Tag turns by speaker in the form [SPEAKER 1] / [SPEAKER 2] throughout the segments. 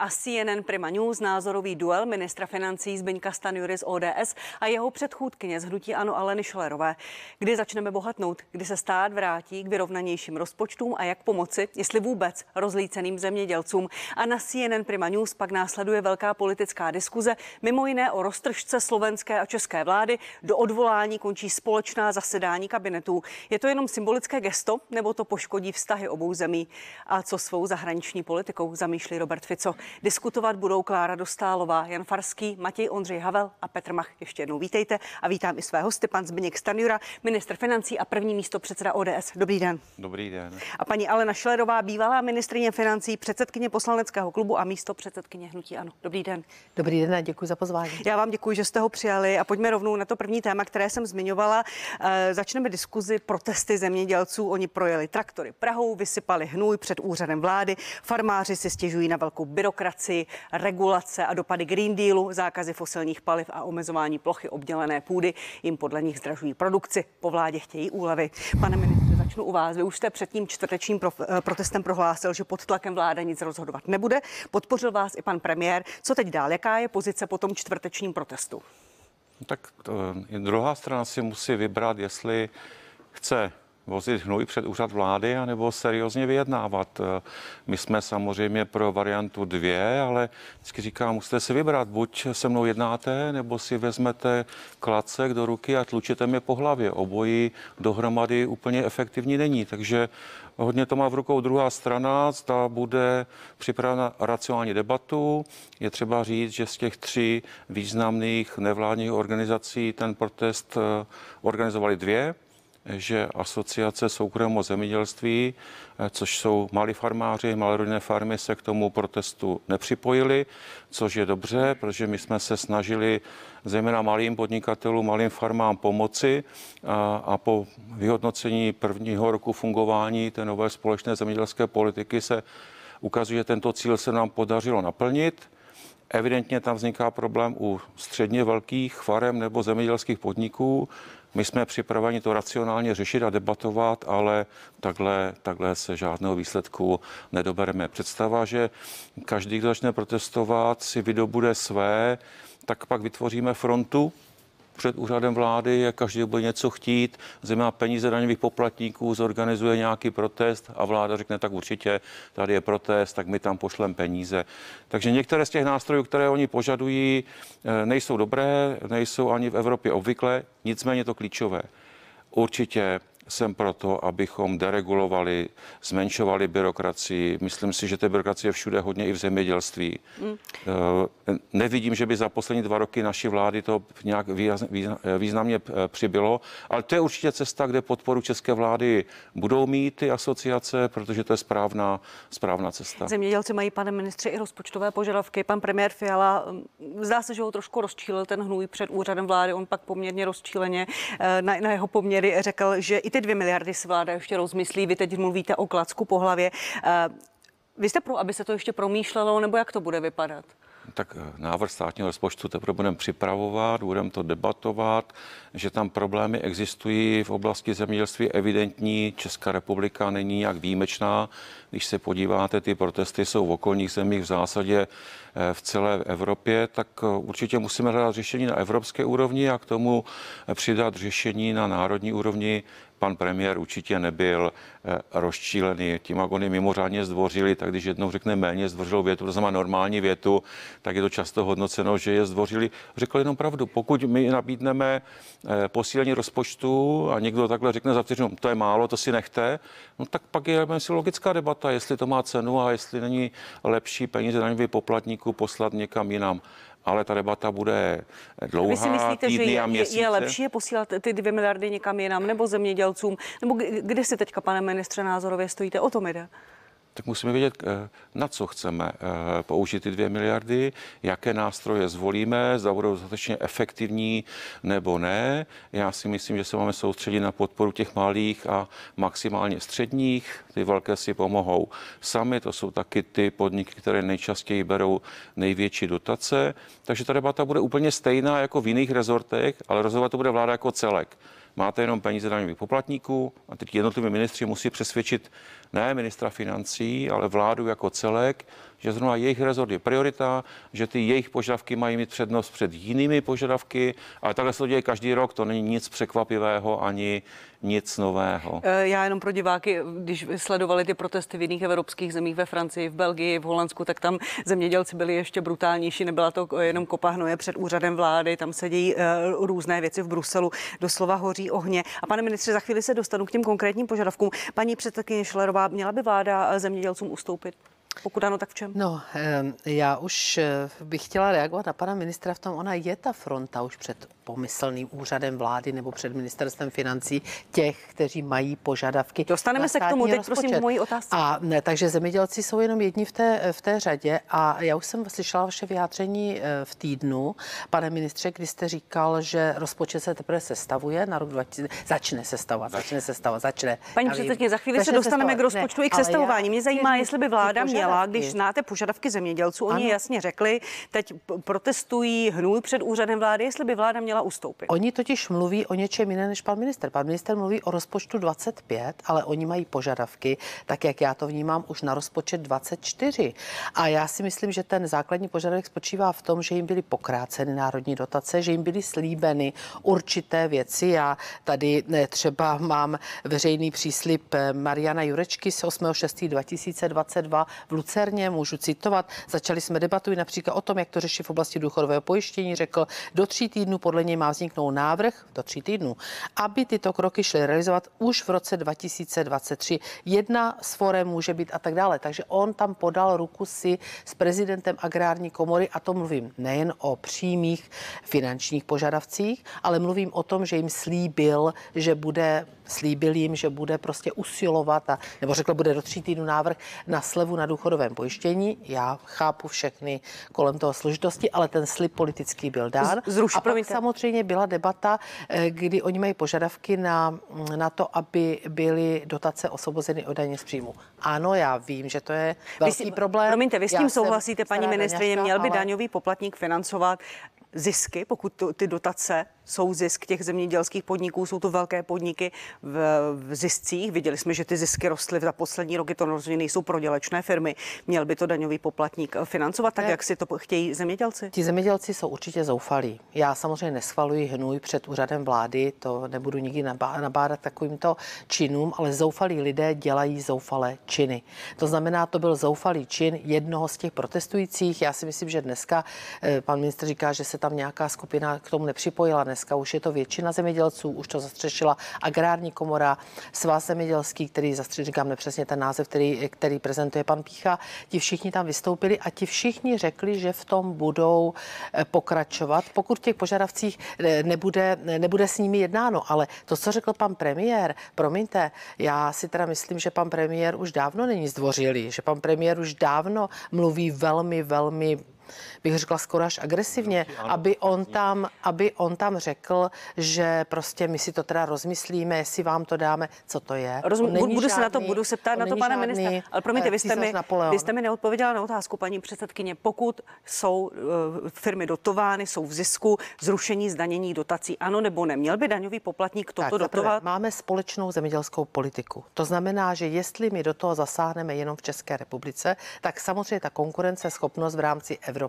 [SPEAKER 1] a CNN Prima News názorový duel ministra financí Zbyňka Stanjury z ODS a jeho předchůdkyně z hnutí Ano Aleny Šlerové. Kdy začneme bohatnout, kdy se stát vrátí k vyrovnanějším rozpočtům a jak pomoci, jestli vůbec rozlíceným zemědělcům. A na CNN Prima News pak následuje velká politická diskuze, mimo jiné o roztržce slovenské a české vlády. Do odvolání končí společná zasedání kabinetů. Je to jenom symbolické gesto, nebo to poškodí vztahy obou zemí? A co svou zahraniční politikou zamýšlí Robert Fico? Diskutovat budou Klára Dostálová, Jan Farský, Matěj Ondřej Havel a Petr Mach. Ještě jednou vítejte a vítám i svého hosty, pan Zbigněk Stanjura, ministr financí a první místo předseda ODS. Dobrý den.
[SPEAKER 2] Dobrý den.
[SPEAKER 1] A paní Alena Šlerová, bývalá ministrině financí, předsedkyně poslaneckého klubu a místo předsedkyně Hnutí Ano. Dobrý den.
[SPEAKER 3] Dobrý den a děkuji za pozvání.
[SPEAKER 1] Já vám děkuji, že jste ho přijali a pojďme rovnou na to první téma, které jsem zmiňovala. E, začneme diskuzi protesty zemědělců. Oni projeli traktory Prahou, vysypali hnůj před úřadem vlády. Farmáři si stěžují na velkou byrokracii, regulace a dopady Green Dealu, zákazy fosilních paliv a omezování plochy obdělené půdy. Jim podle nich zdražují produkci. Po vládě chtějí úlevy. Pane ministře, začnu u vás. Vy už jste před tím čtvrtečním pro, eh, protestem prohlásil, že pod tlakem vláda nic rozhodovat nebude. Podpořil vás i pan premiér. Co teď dál? Jaká je pozice po tom čtvrtečním protestu?
[SPEAKER 2] Tak to, druhá strana si musí vybrat, jestli chce vozit hnůj před úřad vlády anebo seriózně vyjednávat. My jsme samozřejmě pro variantu dvě, ale vždycky říkám, musíte si vybrat, buď se mnou jednáte, nebo si vezmete klacek do ruky a tlučíte mě po hlavě. Obojí dohromady úplně efektivní není, takže Hodně to má v rukou druhá strana, zda bude připravena racionální debatu. Je třeba říct, že z těch tří významných nevládních organizací ten protest eh, organizovali dvě že asociace soukromého zemědělství, eh, což jsou malí farmáři, malé rodinné farmy, se k tomu protestu nepřipojili, což je dobře, protože my jsme se snažili zejména malým podnikatelům, malým farmám pomoci a, a po vyhodnocení prvního roku fungování té nové společné zemědělské politiky se ukazuje, že tento cíl se nám podařilo naplnit. Evidentně tam vzniká problém u středně velkých farem nebo zemědělských podniků, my jsme připraveni to racionálně řešit a debatovat, ale takhle, takhle se žádného výsledku nedobereme. Představa, že každý, kdo začne protestovat, si vydobude své, tak pak vytvoříme frontu, před úřadem vlády, jak každý bude něco chtít, zejména peníze daňových poplatníků, zorganizuje nějaký protest a vláda řekne, tak určitě tady je protest, tak my tam pošlem peníze. Takže některé z těch nástrojů, které oni požadují, eh, nejsou dobré, nejsou ani v Evropě obvykle, nicméně to klíčové. Určitě jsem proto, abychom deregulovali, zmenšovali byrokracii. Myslím si, že té byrokracie je všude hodně i v zemědělství. Mm. Nevidím, že by za poslední dva roky naší vlády to nějak významně eh, přibylo, ale to je určitě cesta, kde podporu české vlády budou mít ty asociace, protože to je správná, správná cesta.
[SPEAKER 1] Zemědělci mají, pane ministře, i rozpočtové požadavky. Pan premiér Fiala, mm, zdá se, že ho trošku rozčílil ten hnůj před úřadem vlády. On pak poměrně rozčíleně eh, na, na jeho poměry řekl, že i ty dvě miliardy se vláda ještě rozmyslí. Vy teď mluvíte o klacku po hlavě. Eh, vy jste pro, aby se to ještě promýšlelo, nebo jak to bude vypadat?
[SPEAKER 2] tak eh, návrh státního rozpočtu teprve budeme připravovat, budeme to debatovat, že tam problémy existují v oblasti zemědělství evidentní. Česká republika není jak výjimečná. Když se podíváte, ty protesty jsou v okolních zemích v zásadě eh, v celé Evropě, tak určitě musíme hledat řešení na evropské úrovni a k tomu přidat řešení na národní úrovni pan premiér určitě nebyl eh, rozčílený. Tím, jak on je mimořádně zdvořili, tak když jednou řekne méně zdvořilou větu, to znamená normální větu, tak je to často hodnoceno, že je zdvořili. Řekl jenom pravdu. Pokud my nabídneme eh, posílení rozpočtu a někdo takhle řekne za vteřinu, to je málo, to si nechte, no tak pak je si logická debata, jestli to má cenu a jestli není lepší peníze daňových poplatníků poslat někam jinam ale ta debata bude dlouhá, Vy si myslíte, že je, měsíce.
[SPEAKER 1] je lepší je posílat ty dvě miliardy někam jinam, nebo zemědělcům, nebo kde si teďka, pane ministře, názorově stojíte? O tom jde
[SPEAKER 2] tak musíme vědět, eh, na co chceme eh, použít ty dvě miliardy, jaké nástroje zvolíme, zda budou dostatečně efektivní nebo ne. Já si myslím, že se máme soustředit na podporu těch malých a maximálně středních. Ty velké si pomohou sami, to jsou taky ty podniky, které nejčastěji berou největší dotace. Takže ta debata bude úplně stejná jako v jiných rezortech, ale rozhodovat to bude vláda jako celek máte jenom peníze daňových poplatníků a teď jednotliví ministři musí přesvědčit ne ministra financí, ale vládu jako celek, že zrovna jejich rezort je priorita, že ty jejich požadavky mají mít přednost před jinými požadavky, ale takhle se to děje každý rok, to není nic překvapivého ani nic nového.
[SPEAKER 1] Eh, já jenom pro diváky, když sledovali ty protesty v jiných evropských zemích, ve Francii, v Belgii, v Holandsku, tak tam zemědělci byli ještě brutálnější. Nebyla to jenom kopa hnoje před úřadem vlády, tam se dějí uh, různé věci v Bruselu, doslova hoří ohně. A pane ministře, za chvíli se dostanu k těm konkrétním požadavkům. Paní předsedkyně Šlerová, měla by vláda zemědělcům ustoupit? Pokud ano, tak v čem?
[SPEAKER 3] No, já už eh, bych chtěla reagovat na pana ministra v tom, ona je ta fronta už před pomyslným úřadem vlády nebo před ministerstvem financí těch, kteří mají požadavky.
[SPEAKER 1] Dostaneme se k tomu, teď rozpočet. prosím mojí otázce.
[SPEAKER 3] A ne, takže zemědělci jsou jenom jedni v té, v té řadě a já už jsem slyšela vaše vyjádření eh, v týdnu, pane ministře, kdy jste říkal, že rozpočet se teprve sestavuje na rok 2000, začne sestavovat, začne sestavovat, začne.
[SPEAKER 1] Paní předsedkyně, za chvíli se dostaneme k rozpočtu ne, i k sestavování. Mě zajímá, jestli by vláda měla, když znáte požadavky zemědělců, oni ano. jasně řekli, teď protestují hnůj před úřadem vlády, jestli by vláda měla ustoupit.
[SPEAKER 3] Oni totiž mluví o něčem jiném než pan minister. Pan minister mluví o rozpočtu 25, ale oni mají požadavky, tak jak já to vnímám, už na rozpočet 24. A já si myslím, že ten základní požadavek spočívá v tom, že jim byly pokráceny národní dotace, že jim byly slíbeny určité věci. Já tady ne, třeba mám veřejný příslip eh, Mariana Jurečky z 8.6.2022 v Lucerně, můžu citovat. Začali jsme debatu například o tom, jak to řešit v oblasti důchodového pojištění. Řekl, do tří týdnů podle něj má vzniknout návrh, do tří týdnů, aby tyto kroky šly realizovat už v roce 2023. Jedna z forem může být a tak dále. Takže on tam podal ruku si s prezidentem agrární komory a to mluvím nejen o přímých finančních požadavcích, ale mluvím o tom, že jim slíbil, že bude slíbil jim, že bude prostě usilovat, a, nebo řekl, bude do tří týdnů návrh na slevu na důchodovém pojištění. Já chápu všechny kolem toho složitosti, ale ten slib politický byl dán.
[SPEAKER 1] Zruš,
[SPEAKER 3] a pak samozřejmě byla debata, eh, kdy oni mají požadavky na, na to, aby byly dotace osvobozeny od daně z příjmu. Ano, já vím, že to je velký vy si, problém.
[SPEAKER 1] Promiňte, vy s tím já souhlasíte, paní ministrině, měl by ale... daňový poplatník financovat zisky, pokud ty dotace jsou zisk těch zemědělských podniků, jsou to velké podniky v, v ziscích. Viděli jsme, že ty zisky rostly za poslední roky, to rozhodně nejsou prodělečné firmy. Měl by to daňový poplatník financovat tak, jak si to chtějí zemědělci?
[SPEAKER 3] Ti zemědělci jsou určitě zoufalí. Já samozřejmě neschvaluji hnůj před úřadem vlády, to nebudu nikdy nabádat takovýmto činům, ale zoufalí lidé dělají zoufalé činy. To znamená, to byl zoufalý čin jednoho z těch protestujících. Já si myslím, že dneska eh, pan ministr říká, že se tam nějaká skupina k tomu nepřipojila. Dneska už je to většina zemědělců, už to zastřešila agrární komora, svaz zemědělský, který zastřešil, říkám nepřesně ten název, který, který prezentuje pan Pícha. Ti všichni tam vystoupili a ti všichni řekli, že v tom budou eh, pokračovat, pokud v těch požadavcích eh, nebude, nebude s nimi jednáno. Ale to, co řekl pan premiér, promiňte, já si teda myslím, že pan premiér už dávno není zdvořilý, že pan premiér už dávno mluví velmi, velmi bych řekla skoro až agresivně, aby on tam, aby on tam řekl, že prostě my si to teda rozmyslíme, jestli vám to dáme, co to je.
[SPEAKER 1] Rozum, budu žádný, se na to, budu se ptát na to pana ministra. Ale promiňte, vy jste, mi, vy jste mi neodpověděla na otázku, paní předsedkyně. Pokud jsou uh, firmy dotovány, jsou v zisku, zrušení zdanění dotací, ano nebo ne? Měl by daňový poplatník toto tak, dotovat?
[SPEAKER 3] Máme společnou zemědělskou politiku. To znamená, že jestli my do toho zasáhneme jenom v České republice, tak samozřejmě ta konkurenceschopnost v rámci Evropy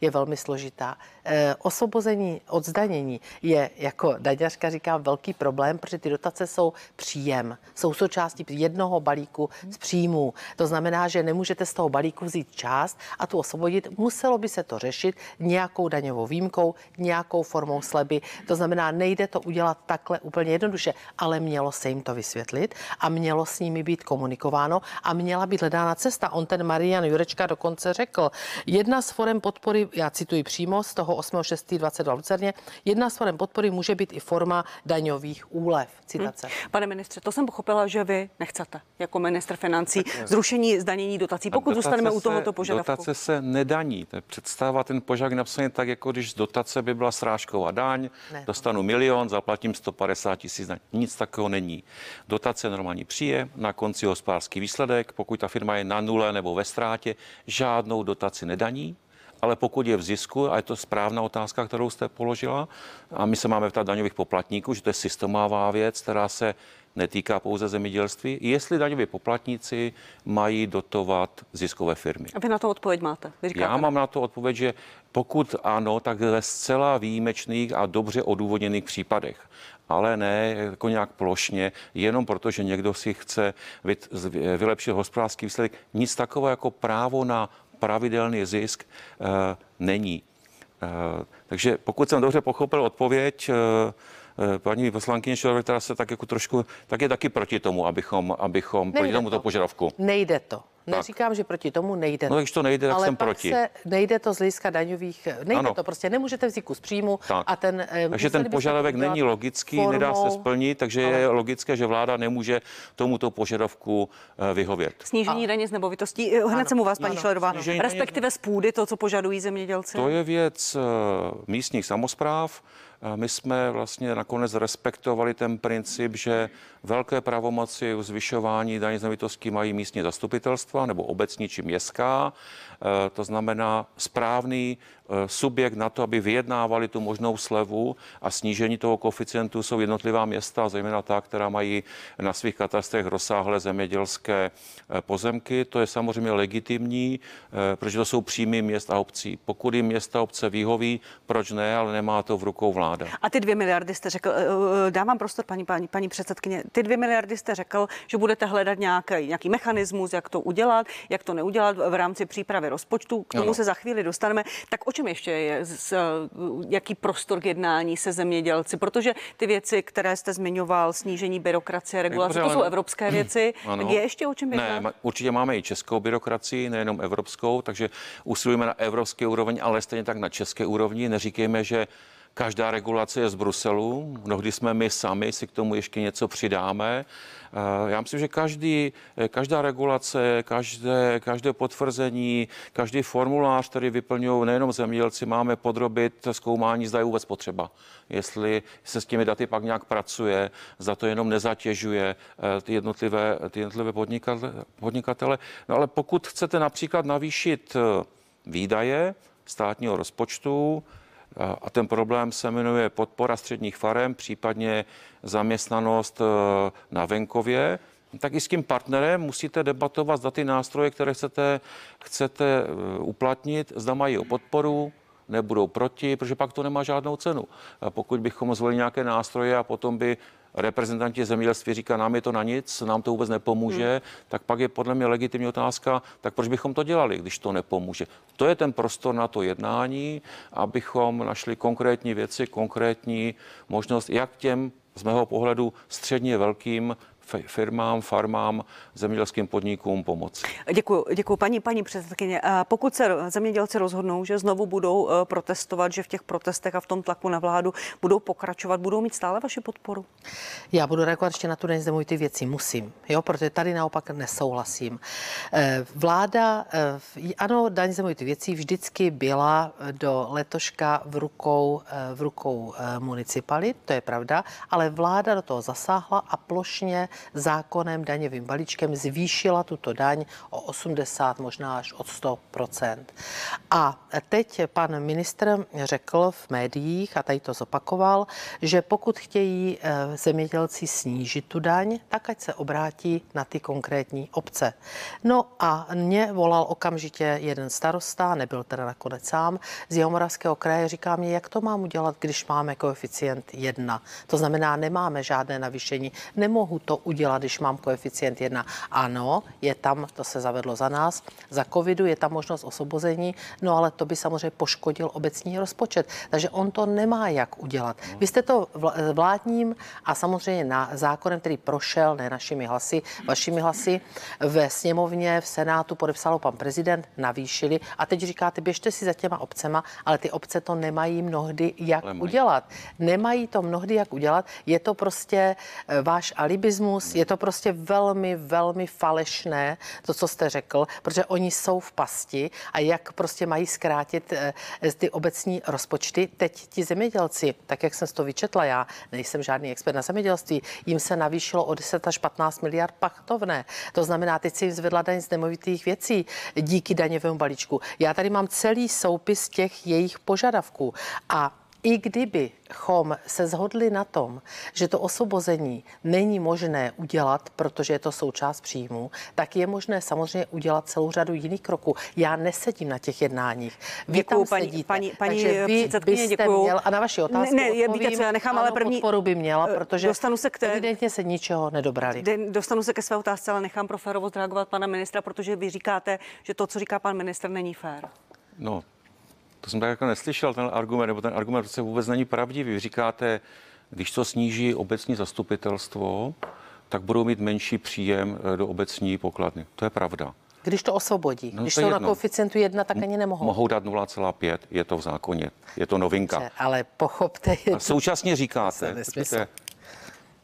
[SPEAKER 3] je velmi složitá. E, osvobození od zdanění je, jako daňařka říkám, velký problém, protože ty dotace jsou příjem, jsou součástí jednoho balíku z příjmů. To znamená, že nemůžete z toho balíku vzít část a tu osvobodit. Muselo by se to řešit nějakou daňovou výjimkou, nějakou formou sleby. To znamená, nejde to udělat takhle úplně jednoduše, ale mělo se jim to vysvětlit a mělo s nimi být komunikováno a měla být hledána cesta. On ten Marian Jurečka dokonce řekl, jedna z forem podpory podpory, já cituji přímo z toho 8.6.22 Lucerně, jedna z forem podpory může být i forma daňových úlev. Citace. Hmm.
[SPEAKER 1] Pane ministře, to jsem pochopila, že vy nechcete jako ministr financí tak, zrušení zdanění dotací, pokud zůstaneme u tohoto požadavku.
[SPEAKER 2] Dotace se nedaní. To je představa ten požadavek napsaný tak, jako když dotace by byla srážková daň, ne. dostanu milion, zaplatím 150 tisíc daň. Nic takového není. Dotace je normální příjem, na konci hospodářský výsledek, pokud ta firma je na nule nebo ve ztrátě, žádnou dotaci nedaní ale pokud je v zisku, a je to správná otázka, kterou jste položila, a my se máme ptát daňových poplatníků, že to je systémová věc, která se netýká pouze zemědělství, jestli daňoví poplatníci mají dotovat ziskové firmy.
[SPEAKER 1] A vy na to odpověď máte?
[SPEAKER 2] Vy Já mám na to odpověď, že pokud ano, tak ve zcela výjimečných a dobře odůvodněných případech ale ne jako nějak plošně, jenom proto, že někdo si chce vylepšit hospodářský výsledek. Nic takového jako právo na pravidelný zisk uh, není. Uh, takže pokud jsem dobře pochopil odpověď, uh, paní poslankyně Šilové, která se tak jako trošku, tak je taky proti tomu, abychom, abychom proti tomuto to. požadavku.
[SPEAKER 3] Nejde to. Neříkám, že proti tomu nejde.
[SPEAKER 2] No, když to nejde, tak
[SPEAKER 3] ale
[SPEAKER 2] jsem
[SPEAKER 3] pak
[SPEAKER 2] proti.
[SPEAKER 3] Se nejde to z hlediska daňových, nejde ano. to prostě, nemůžete vzít kus příjmu
[SPEAKER 2] tak.
[SPEAKER 3] a ten...
[SPEAKER 2] Eh, takže ten požadavek není logický, formou, nedá se splnit, takže ale... je logické, že vláda nemůže tomuto požadavku eh, vyhovět.
[SPEAKER 1] Snížení a... daně z nemovitostí, eh, hned jsem u vás, paní Šlerová, respektive z půdy, to, co požadují zemědělci.
[SPEAKER 2] To je věc místních samozpráv. My jsme vlastně nakonec respektovali ten princip, že velké pravomoci u zvyšování daní z nemovitostí mají místní zastupitelstva nebo obecní či městská. Eh, to znamená správný subjekt na to, aby vyjednávali tu možnou slevu a snížení toho koeficientu jsou jednotlivá města, zejména ta, která mají na svých katastrech rozsáhlé zemědělské eh, pozemky. To je samozřejmě legitimní, protože to jsou příjmy měst a obcí. Pokud jim města a obce vyhoví, proč ne, ale nemá to v rukou vláda.
[SPEAKER 1] A ty dvě miliardy jste řekl, dávám prostor paní, paní, paní předsedkyně, ty dvě miliardy jste řekl, že budete hledat nějaký, nějaký mechanismus, jak to udělat, jak to neudělat v rámci přípravy rozpočtu, k tomu ano. se za chvíli dostaneme. Tak o čem ještě je, z, jaký prostor k jednání se zemědělci? Protože ty věci, které jste zmiňoval, snížení byrokracie, regulace, to jsou evropské věci. Ano. Je ještě o čem jednat?
[SPEAKER 2] Ne, určitě máme i českou byrokracii, nejenom evropskou, takže usilujeme na evropské úroveň, ale stejně tak na české úrovni. Neříkejme, že Každá regulace je z Bruselu, mnohdy jsme my sami, si k tomu ještě něco přidáme. Eh, já myslím, že každý, eh, každá regulace, každé, každé potvrzení, každý formulář, který vyplňují nejenom zemědělci, máme podrobit zkoumání, zda je vůbec potřeba. Jestli se s těmi daty pak nějak pracuje, za to jenom nezatěžuje eh, ty jednotlivé, ty jednotlivé podnikatele. No ale pokud chcete například navýšit výdaje státního rozpočtu, a ten problém se jmenuje podpora středních farem, případně zaměstnanost eh, na venkově, tak i s tím partnerem musíte debatovat, zda ty nástroje, které chcete, chcete eh, uplatnit, zda mají o podporu, nebudou proti, protože pak to nemá žádnou cenu. A pokud bychom zvolili nějaké nástroje a potom by reprezentanti zemědělství říká, nám je to na nic, nám to vůbec nepomůže, hmm. tak pak je podle mě legitimní otázka, tak proč bychom to dělali, když to nepomůže. To je ten prostor na to jednání, abychom našli konkrétní věci, konkrétní možnost, jak těm z mého pohledu středně velkým firmám, farmám, zemědělským podnikům pomoci.
[SPEAKER 1] Děkuji, děkuji paní, paní předsedkyně. Pokud se zemědělci rozhodnou, že znovu budou eh, protestovat, že v těch protestech a v tom tlaku na vládu budou pokračovat, budou mít stále vaši podporu?
[SPEAKER 3] Já budu reagovat ještě na tu daň ty věci, musím, jo, protože tady naopak nesouhlasím. Eh, vláda, eh, ano, daň ty věcí vždycky byla do letoška v rukou, v rukou municipalit, to je pravda, ale vláda do toho zasáhla a plošně zákonem daňovým balíčkem zvýšila tuto daň o 80, možná až od 100% A teď pan ministr řekl v médiích, a tady to zopakoval, že pokud chtějí eh, zemědělci snížit tu daň, tak ať se obrátí na ty konkrétní obce. No a mě volal okamžitě jeden starosta, nebyl teda nakonec sám, z Jihomoravského kraje, říká mě, jak to mám udělat, když máme koeficient 1. To znamená, nemáme žádné navýšení, nemohu to udělat, když mám koeficient 1. Ano, je tam, to se zavedlo za nás, za covidu je tam možnost osvobození, no ale to by samozřejmě poškodil obecní rozpočet. Takže on to nemá jak udělat. Vy jste to vládním a samozřejmě na zákonem, který prošel, ne našimi hlasy, vašimi hlasy, ve sněmovně, v Senátu podepsal pan prezident, navýšili a teď říkáte, běžte si za těma obcema, ale ty obce to nemají mnohdy jak udělat. Nemají to mnohdy jak udělat. Je to prostě eh, váš alibismus, mýtus, je to prostě velmi, velmi falešné, to, co jste řekl, protože oni jsou v pasti a jak prostě mají zkrátit eh, ty obecní rozpočty. Teď ti zemědělci, tak jak jsem to vyčetla, já nejsem žádný expert na zemědělství, jim se navýšilo o 10 až 15 miliard pachtovné. To znamená, teď se jim zvedla daň z nemovitých věcí díky daňovému balíčku. Já tady mám celý soupis těch jejich požadavků a i kdybychom se zhodli na tom, že to osvobození není možné udělat, protože je to součást příjmu, tak je možné samozřejmě udělat celou řadu jiných kroků. Já nesedím na těch jednáních. Vy
[SPEAKER 1] děkuju,
[SPEAKER 3] tam sedíte,
[SPEAKER 1] paní, paní,
[SPEAKER 3] takže vy byste
[SPEAKER 1] děkuju.
[SPEAKER 3] měl, a na vaši otázku
[SPEAKER 1] ne, ne,
[SPEAKER 3] odpovím,
[SPEAKER 1] víte co, já nechám, ale první,
[SPEAKER 3] podporu by měla,
[SPEAKER 1] eh,
[SPEAKER 3] protože
[SPEAKER 1] dostanu se k té,
[SPEAKER 3] evidentně se ničeho nedobrali.
[SPEAKER 1] Dostanu se ke své otázce, ale nechám pro férovost reagovat pana ministra, protože vy říkáte, že to, co říká pan ministr, není fér.
[SPEAKER 2] No, to jsem tak jako neslyšel, ten argument, nebo ten argument se vůbec není pravdivý. Vy říkáte, když to sníží obecní zastupitelstvo, tak budou mít menší příjem eh, do obecní pokladny. To je pravda.
[SPEAKER 3] Když to osvobodí.
[SPEAKER 2] No,
[SPEAKER 3] Když
[SPEAKER 2] to
[SPEAKER 3] jsou na koeficientu jedna, tak ani nemohou.
[SPEAKER 2] Mohou dát 0,5, je to v zákoně, je to novinka.
[SPEAKER 3] Dobře, Ale pochopte,
[SPEAKER 2] A současně
[SPEAKER 3] To
[SPEAKER 2] říkáte, počkejte,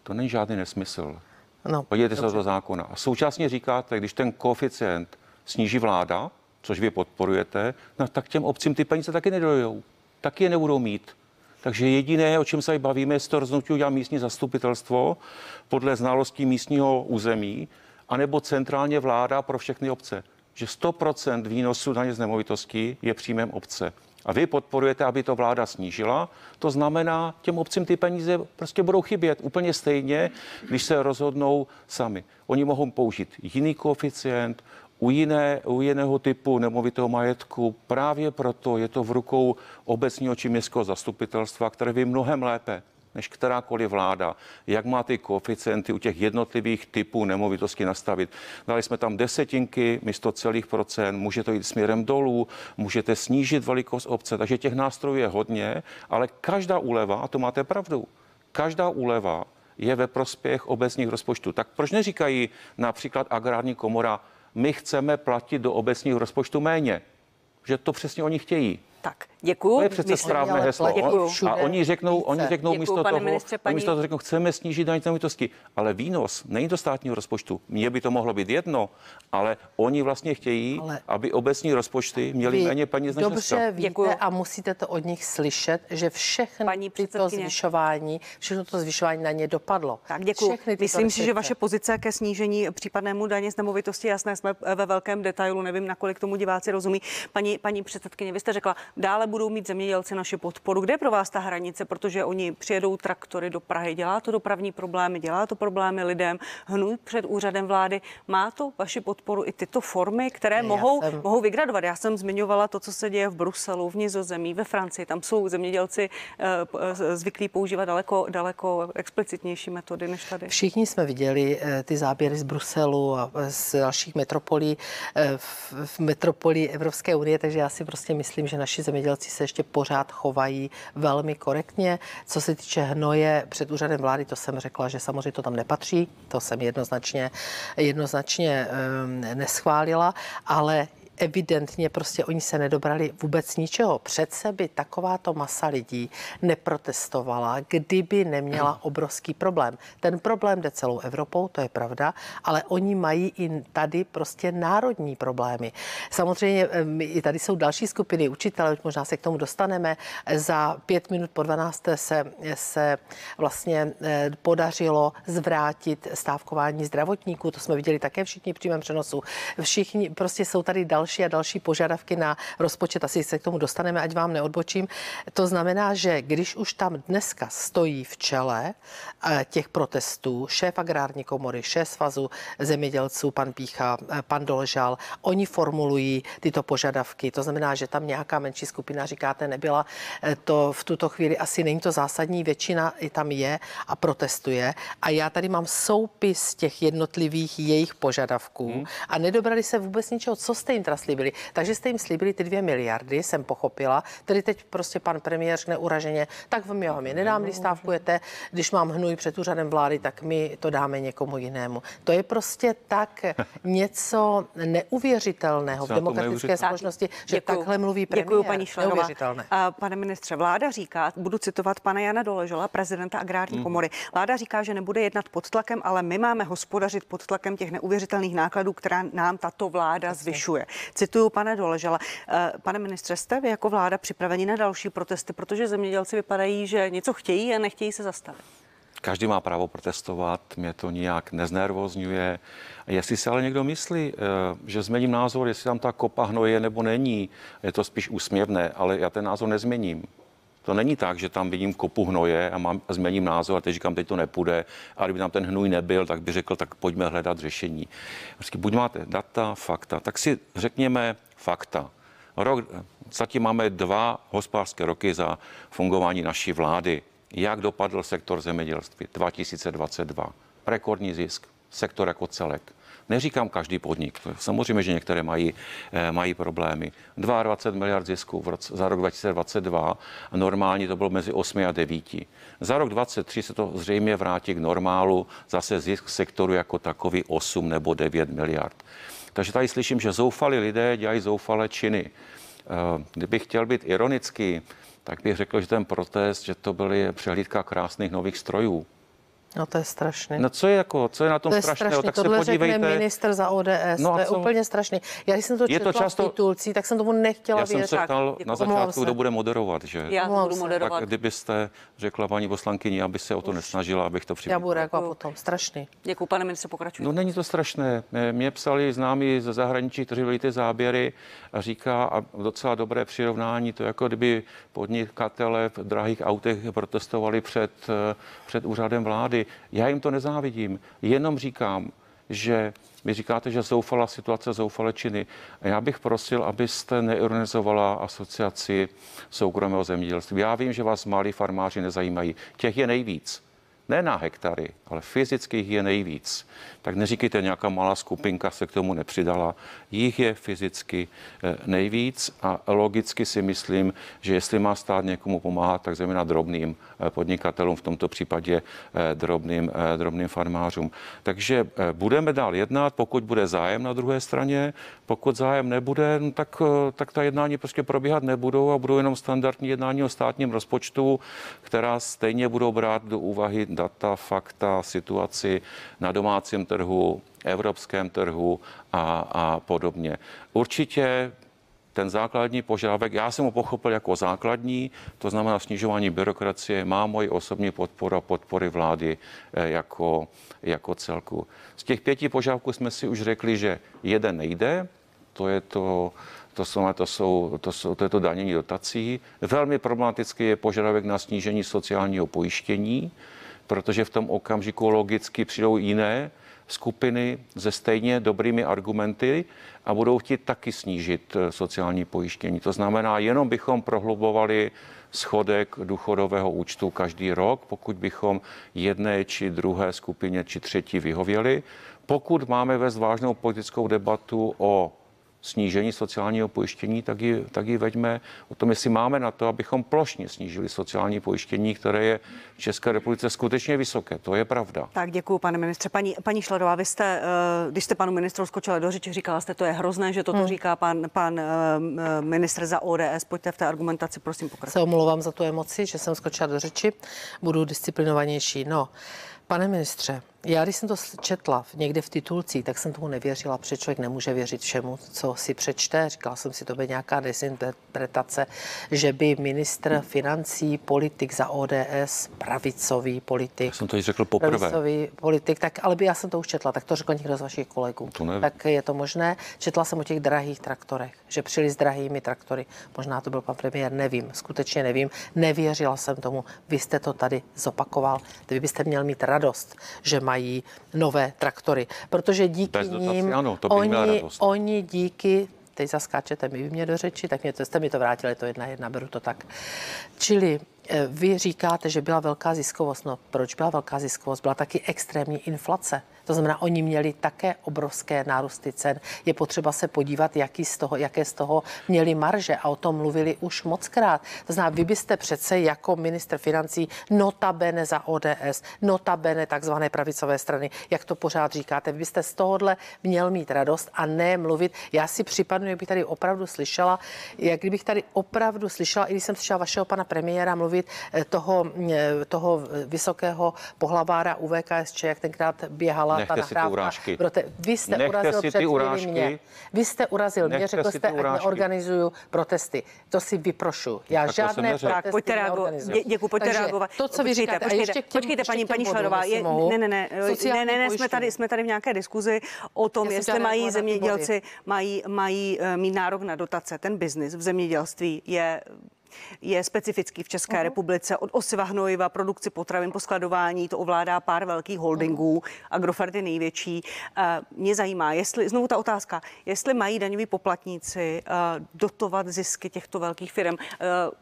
[SPEAKER 2] to není žádný nesmysl.
[SPEAKER 3] no,
[SPEAKER 2] Podívejte se do zákona. A současně říkáte, když ten koeficient sníží vláda, což vy podporujete, no, tak těm obcím ty peníze taky nedojou. Taky je nebudou mít. Takže jediné, o čem se bavíme, je to rozhodnutí udělat místní zastupitelstvo podle znalostí místního území, anebo centrálně vláda pro všechny obce. Že 100% výnosu daně z nemovitostí je příjmem obce. A vy podporujete, aby to vláda snížila. To znamená, těm obcím ty peníze prostě budou chybět úplně stejně, když se rozhodnou sami. Oni mohou použít jiný koeficient, u, jiné, u jiného typu nemovitého majetku. Právě proto je to v rukou obecního či městského zastupitelstva, které ví mnohem lépe než kterákoliv vláda, jak má ty koeficienty u těch jednotlivých typů nemovitosti nastavit. Dali jsme tam desetinky místo celých procent, může to jít směrem dolů, můžete snížit velikost obce, takže těch nástrojů je hodně, ale každá úleva, a to máte pravdu, každá úleva je ve prospěch obecních rozpočtů. Tak proč neříkají například agrární komora, my chceme platit do obecních rozpočtů méně? Že to přesně oni chtějí.
[SPEAKER 1] Tak, děkuju.
[SPEAKER 2] To je přece
[SPEAKER 1] Myslím-
[SPEAKER 2] správné heslo.
[SPEAKER 3] všude
[SPEAKER 2] A oni řeknou,
[SPEAKER 3] více.
[SPEAKER 2] oni řeknou
[SPEAKER 1] Děkuju,
[SPEAKER 2] místo toho,
[SPEAKER 1] ministře,
[SPEAKER 2] oni
[SPEAKER 1] paní-
[SPEAKER 2] místo toho řeknou, chceme snížit daň z nemovitosti, ale výnos není do státního rozpočtu. Mně by to mohlo být jedno, ale oni vlastně chtějí,
[SPEAKER 3] Ale-
[SPEAKER 2] aby obecní rozpočty měly
[SPEAKER 3] Vy
[SPEAKER 2] méně peněz než
[SPEAKER 3] dobře víte
[SPEAKER 1] Děkuju.
[SPEAKER 3] a musíte to od nich slyšet, že všechny
[SPEAKER 1] Paní předsedkyně.
[SPEAKER 3] zvyšování, všechno to zvyšování na ně dopadlo.
[SPEAKER 1] Tak děkuji. Myslím si, že vaše pozice ke snížení případnému daně z nemovitosti jasné. Jsme ve velkém detailu, nevím, nakolik tomu diváci rozumí. Paní, paní předsedkyně, vy jste řekla, dále budou mít zemědělci naši podporu. Kde je pro vás ta hranice? Protože oni přijedou traktory do Prahy, dělá to dopravní problémy, dělá to problémy lidem, hnůj před úřadem vlády. Má to vaši podporu i tyto formy, které
[SPEAKER 3] Já
[SPEAKER 1] mohou,
[SPEAKER 3] jsem-
[SPEAKER 1] mohou vygradovat? Já jsem zmiňovala to, co se děje v Bruselu, v Nizozemí, ve Francii. Tam jsou zemědělci eh, eh, zvyklí používat daleko, daleko explicitnější metody než tady.
[SPEAKER 3] Všichni jsme viděli eh, ty záběry z Bruselu a z dalších metropolí v, v metropolí Evropské unie, takže já si prostě myslím, že naši zemědělci se ještě pořád chovají velmi korektně. Co se týče hnoje před úřadem vlády, to jsem řekla, že samozřejmě to tam nepatří, to jsem jednoznačně, jednoznačně eh, neschválila, ale evidentně prostě oni se nedobrali vůbec ničeho. Přece by takováto masa lidí neprotestovala, kdyby neměla obrovský problém. Ten problém jde celou Evropou, to je pravda, ale oni mají i tady prostě národní problémy. Samozřejmě i tady jsou další skupiny učitelé, možná se k tomu dostaneme. Za pět minut po 12. se, se vlastně eh, podařilo zvrátit stávkování zdravotníků, to jsme viděli také všichni v přímém přenosu. Všichni, prostě jsou tady další a další požadavky na rozpočet, asi se k tomu dostaneme, ať vám neodbočím. To znamená, že když už tam dneska stojí v čele eh, těch protestů šéf agrární komory, šéf svazu zemědělců, pan Pícha, eh, pan Doležal, oni formulují tyto požadavky. To znamená, že tam nějaká menší skupina, říkáte, nebyla, eh, to v tuto chvíli asi není to zásadní, většina i tam je a protestuje. A já tady mám soupis těch jednotlivých jejich požadavků a nedobrali se vůbec ničeho. Co jste jim teda teda slíbili. Takže jste jim slíbili ty dvě miliardy, jsem pochopila. Tedy teď prostě pan premiér řekne uraženě, tak vám já vám je nedám, když stávkujete, když mám hnůj před úřadem vlády, tak my to dáme někomu jinému. To je prostě tak něco neuvěřitelného v demokratické společnosti, že Děkuju. takhle mluví premiér.
[SPEAKER 1] Děkuji, paní Šlerová. Pane ministře, vláda říká, budu citovat pana Jana Doležela, prezidenta agrární hmm. komory. Vláda říká, že nebude jednat pod tlakem, ale my máme hospodařit pod tlakem těch neuvěřitelných nákladů, která nám tato vláda zvyšuje. Cituju pana Doležela. Eh, pane ministře, jste vy jako vláda připraveni na další protesty, protože zemědělci vypadají, že něco chtějí a nechtějí se zastavit?
[SPEAKER 2] Každý má právo protestovat, mě to nijak neznervozňuje. Jestli si ale někdo myslí, eh, že změním názor, jestli tam ta kopa hnoje nebo není, je to spíš úsměvné, ale já ten názor nezměním. To není tak, že tam vidím kopu hnoje a mám, změním názor a teď říkám, teď to nepůjde. A kdyby tam ten hnůj nebyl, tak by řekl, tak pojďme hledat řešení. Prostě buď máte data, fakta, tak si řekněme fakta. Rok, zatím máme dva hospodářské roky za fungování naší vlády. Jak dopadl sektor zemědělství 2022? Rekordní zisk, sektor jako celek. Neříkám každý podnik, samozřejmě, že některé mají, eh, mají problémy. 22 miliard zisku v roce, za rok 2022 a normálně to bylo mezi 8 a 9. Za rok 2023 se to zřejmě vrátí k normálu, zase zisk sektoru jako takový 8 nebo 9 miliard. Takže tady slyším, že zoufali lidé dělají zoufalé činy. Eh, kdybych chtěl být ironický, tak bych řekl, že ten protest, že to byly přehlídka krásných nových strojů.
[SPEAKER 3] No to je strašné.
[SPEAKER 2] No co je jako, co je na tom
[SPEAKER 3] to je
[SPEAKER 2] strašného?
[SPEAKER 3] Tak Tohle se podívejte. Řekne minister za ODS, no to je co? úplně strašný. Já když jsem to je četla to často... v titulci, tak jsem tomu nechtěla
[SPEAKER 2] Já
[SPEAKER 3] věřit.
[SPEAKER 2] jsem se ptal na začátku, kdo bude moderovat, že?
[SPEAKER 1] Já budu moderovat.
[SPEAKER 2] Tak kdybyste řekla paní poslankyni, aby se o to Už. nesnažila, abych to připravil.
[SPEAKER 3] Já budu reagovat potom. Strašný.
[SPEAKER 1] Děkuji, pane ministře, pokračujte.
[SPEAKER 2] No není to strašné. Mě psali známí ze zahraničí, kteří byli ty záběry a říká, a docela dobré přirovnání, to jako kdyby podnikatele v drahých autech protestovali před, před úřadem vlády. Já jim to nez nezávidím, jenom říkám, že vy říkáte, že zoufala situace, zoufalé činy. A já bych prosil, abyste neironizovala asociaci soukromého zemědělství. Já vím, že vás malí farmáři nezajímají. Těch je nejvíc ne na hektary, ale fyzicky jich je nejvíc. Tak neříkejte, nějaká malá skupinka se k tomu nepřidala. Jich je fyzicky eh, nejvíc a logicky si myslím, že jestli má stát někomu pomáhat, tak zejména drobným eh, podnikatelům, v tomto případě eh, drobným, drobným farmářům. Takže budeme dál jednat, pokud bude zájem na druhé straně. Pokud zájem nebude, no tak, tak ta jednání prostě probíhat nebudou a budou jenom standardní jednání o státním rozpočtu, která stejně budou brát do úvahy data, fakta, situaci na domácím trhu, evropském trhu a, a podobně. Určitě ten základní požadavek, já jsem ho pochopil jako základní, to znamená snižování byrokracie, má moji osobní podporu a podpory vlády eh, jako, jako celku. Z těch pěti požadavků jsme si už řekli, že jeden nejde, to je to, to, jsou, to, jsou, to, jsou, to je to danění dotací. Velmi problematický je požadavek na snížení sociálního pojištění protože v tom okamžiku logicky přijdou jiné skupiny se stejně dobrými argumenty a budou chtít taky snížit eh, sociální pojištění. To znamená, jenom bychom prohlubovali schodek důchodového účtu každý rok, pokud bychom jedné či druhé skupině či třetí vyhověli. Pokud máme vést vážnou politickou debatu o snížení sociálního pojištění, tak ji, tak ji veďme o tom, jestli máme na to, abychom plošně snížili sociální pojištění, které je v České republice skutečně vysoké. To je pravda.
[SPEAKER 1] Tak děkuji, pane ministře. Paní, paní Šladová, vy jste, eh, když jste panu ministru skočila do řeči, říkala jste, to je hrozné, že toto hmm. říká pan, pan eh, ministr za ODS. Pojďte v té argumentaci, prosím, pokračujte.
[SPEAKER 3] Se omlouvám za tu emoci, že jsem skočila do řeči. Budu disciplinovanější. No, pane ministře, já, když jsem to četla někde v titulci, tak jsem tomu nevěřila, protože člověk nemůže věřit všemu, co si přečte. Říkala jsem si, to by nějaká desinterpretace, že by ministr financí, politik za ODS, pravicový politik. Já
[SPEAKER 2] jsem to řekl poprvé.
[SPEAKER 3] Pravicový politik, tak, ale by já jsem to už četla, tak to řekl někdo z vašich kolegů.
[SPEAKER 2] To nevím.
[SPEAKER 3] Tak je to možné. Četla jsem o těch drahých traktorech, že přijeli s drahými traktory. Možná to byl pan premiér, nevím, skutečně nevím. Nevěřila jsem tomu. Vy jste to tady zopakoval. Vy byste měl mít radost, že má mají nové traktory, protože díky
[SPEAKER 2] Bez dotací,
[SPEAKER 3] ním
[SPEAKER 2] ano, to
[SPEAKER 3] oni, oni díky teď zaskáčete mi mě do řeči, tak mě to, jste mi to vrátili, to jedna jedna, beru to tak. Čili Eh, vy říkáte, že byla velká ziskovost. No proč byla velká ziskovost? Byla taky extrémní inflace. To znamená, oni měli také obrovské nárůsty cen. Je potřeba se podívat, jaký z toho, jaké z toho měli marže a o tom mluvili už moc krát. To znamená, vy byste přece jako minister financí notabene za ODS, notabene takzvané pravicové strany, jak to pořád říkáte, vy byste z tohohle měl mít radost a ne mluvit. Já si připadnu, jak bych tady opravdu slyšela, jak kdybych tady opravdu slyšela, i když jsem slyšela vašeho pana premiéra mluvit eh, toho, eh, toho vysokého pohlavára UVKSČ, jak tenkrát běhala byla
[SPEAKER 2] Nechte
[SPEAKER 3] ta
[SPEAKER 2] nahrávka.
[SPEAKER 3] Prote- vy jste
[SPEAKER 2] Nechte
[SPEAKER 3] urazil
[SPEAKER 2] si
[SPEAKER 3] před
[SPEAKER 2] ty urážky.
[SPEAKER 3] mě. Vy jste urazil mě,
[SPEAKER 2] Nechte
[SPEAKER 3] řekl
[SPEAKER 2] si
[SPEAKER 3] jste, ať
[SPEAKER 2] urážky.
[SPEAKER 3] neorganizuju protesty. To si vyprošu. Já
[SPEAKER 2] Tak
[SPEAKER 3] žádné protesty
[SPEAKER 1] Tak, pojďte. Dě- děkuji, pojďte
[SPEAKER 3] Takže
[SPEAKER 1] reagovat.
[SPEAKER 3] To, co vy
[SPEAKER 1] Počkejte,
[SPEAKER 3] říkáte, a
[SPEAKER 1] počkejte,
[SPEAKER 3] ještě k těm,
[SPEAKER 1] počkejte,
[SPEAKER 3] ještě
[SPEAKER 1] paní, paní Šlerová, je, ne, ne, ne, ne, ne, ne, jsme tady, jsme tady v nějaké diskuzi o tom, jestli mají zemědělci, mají, mají uh, mít nárok na dotace. Ten biznis v zemědělství je je specifický v České uh-huh. republice. Od osiva hnojiva, produkci potravin, poskladování, to ovládá pár velkých holdingů. Uh-huh. Agrofert je největší. Uh, mě zajímá, jestli, znovu ta otázka, jestli mají daňoví poplatníci uh, dotovat zisky těchto velkých firm, uh,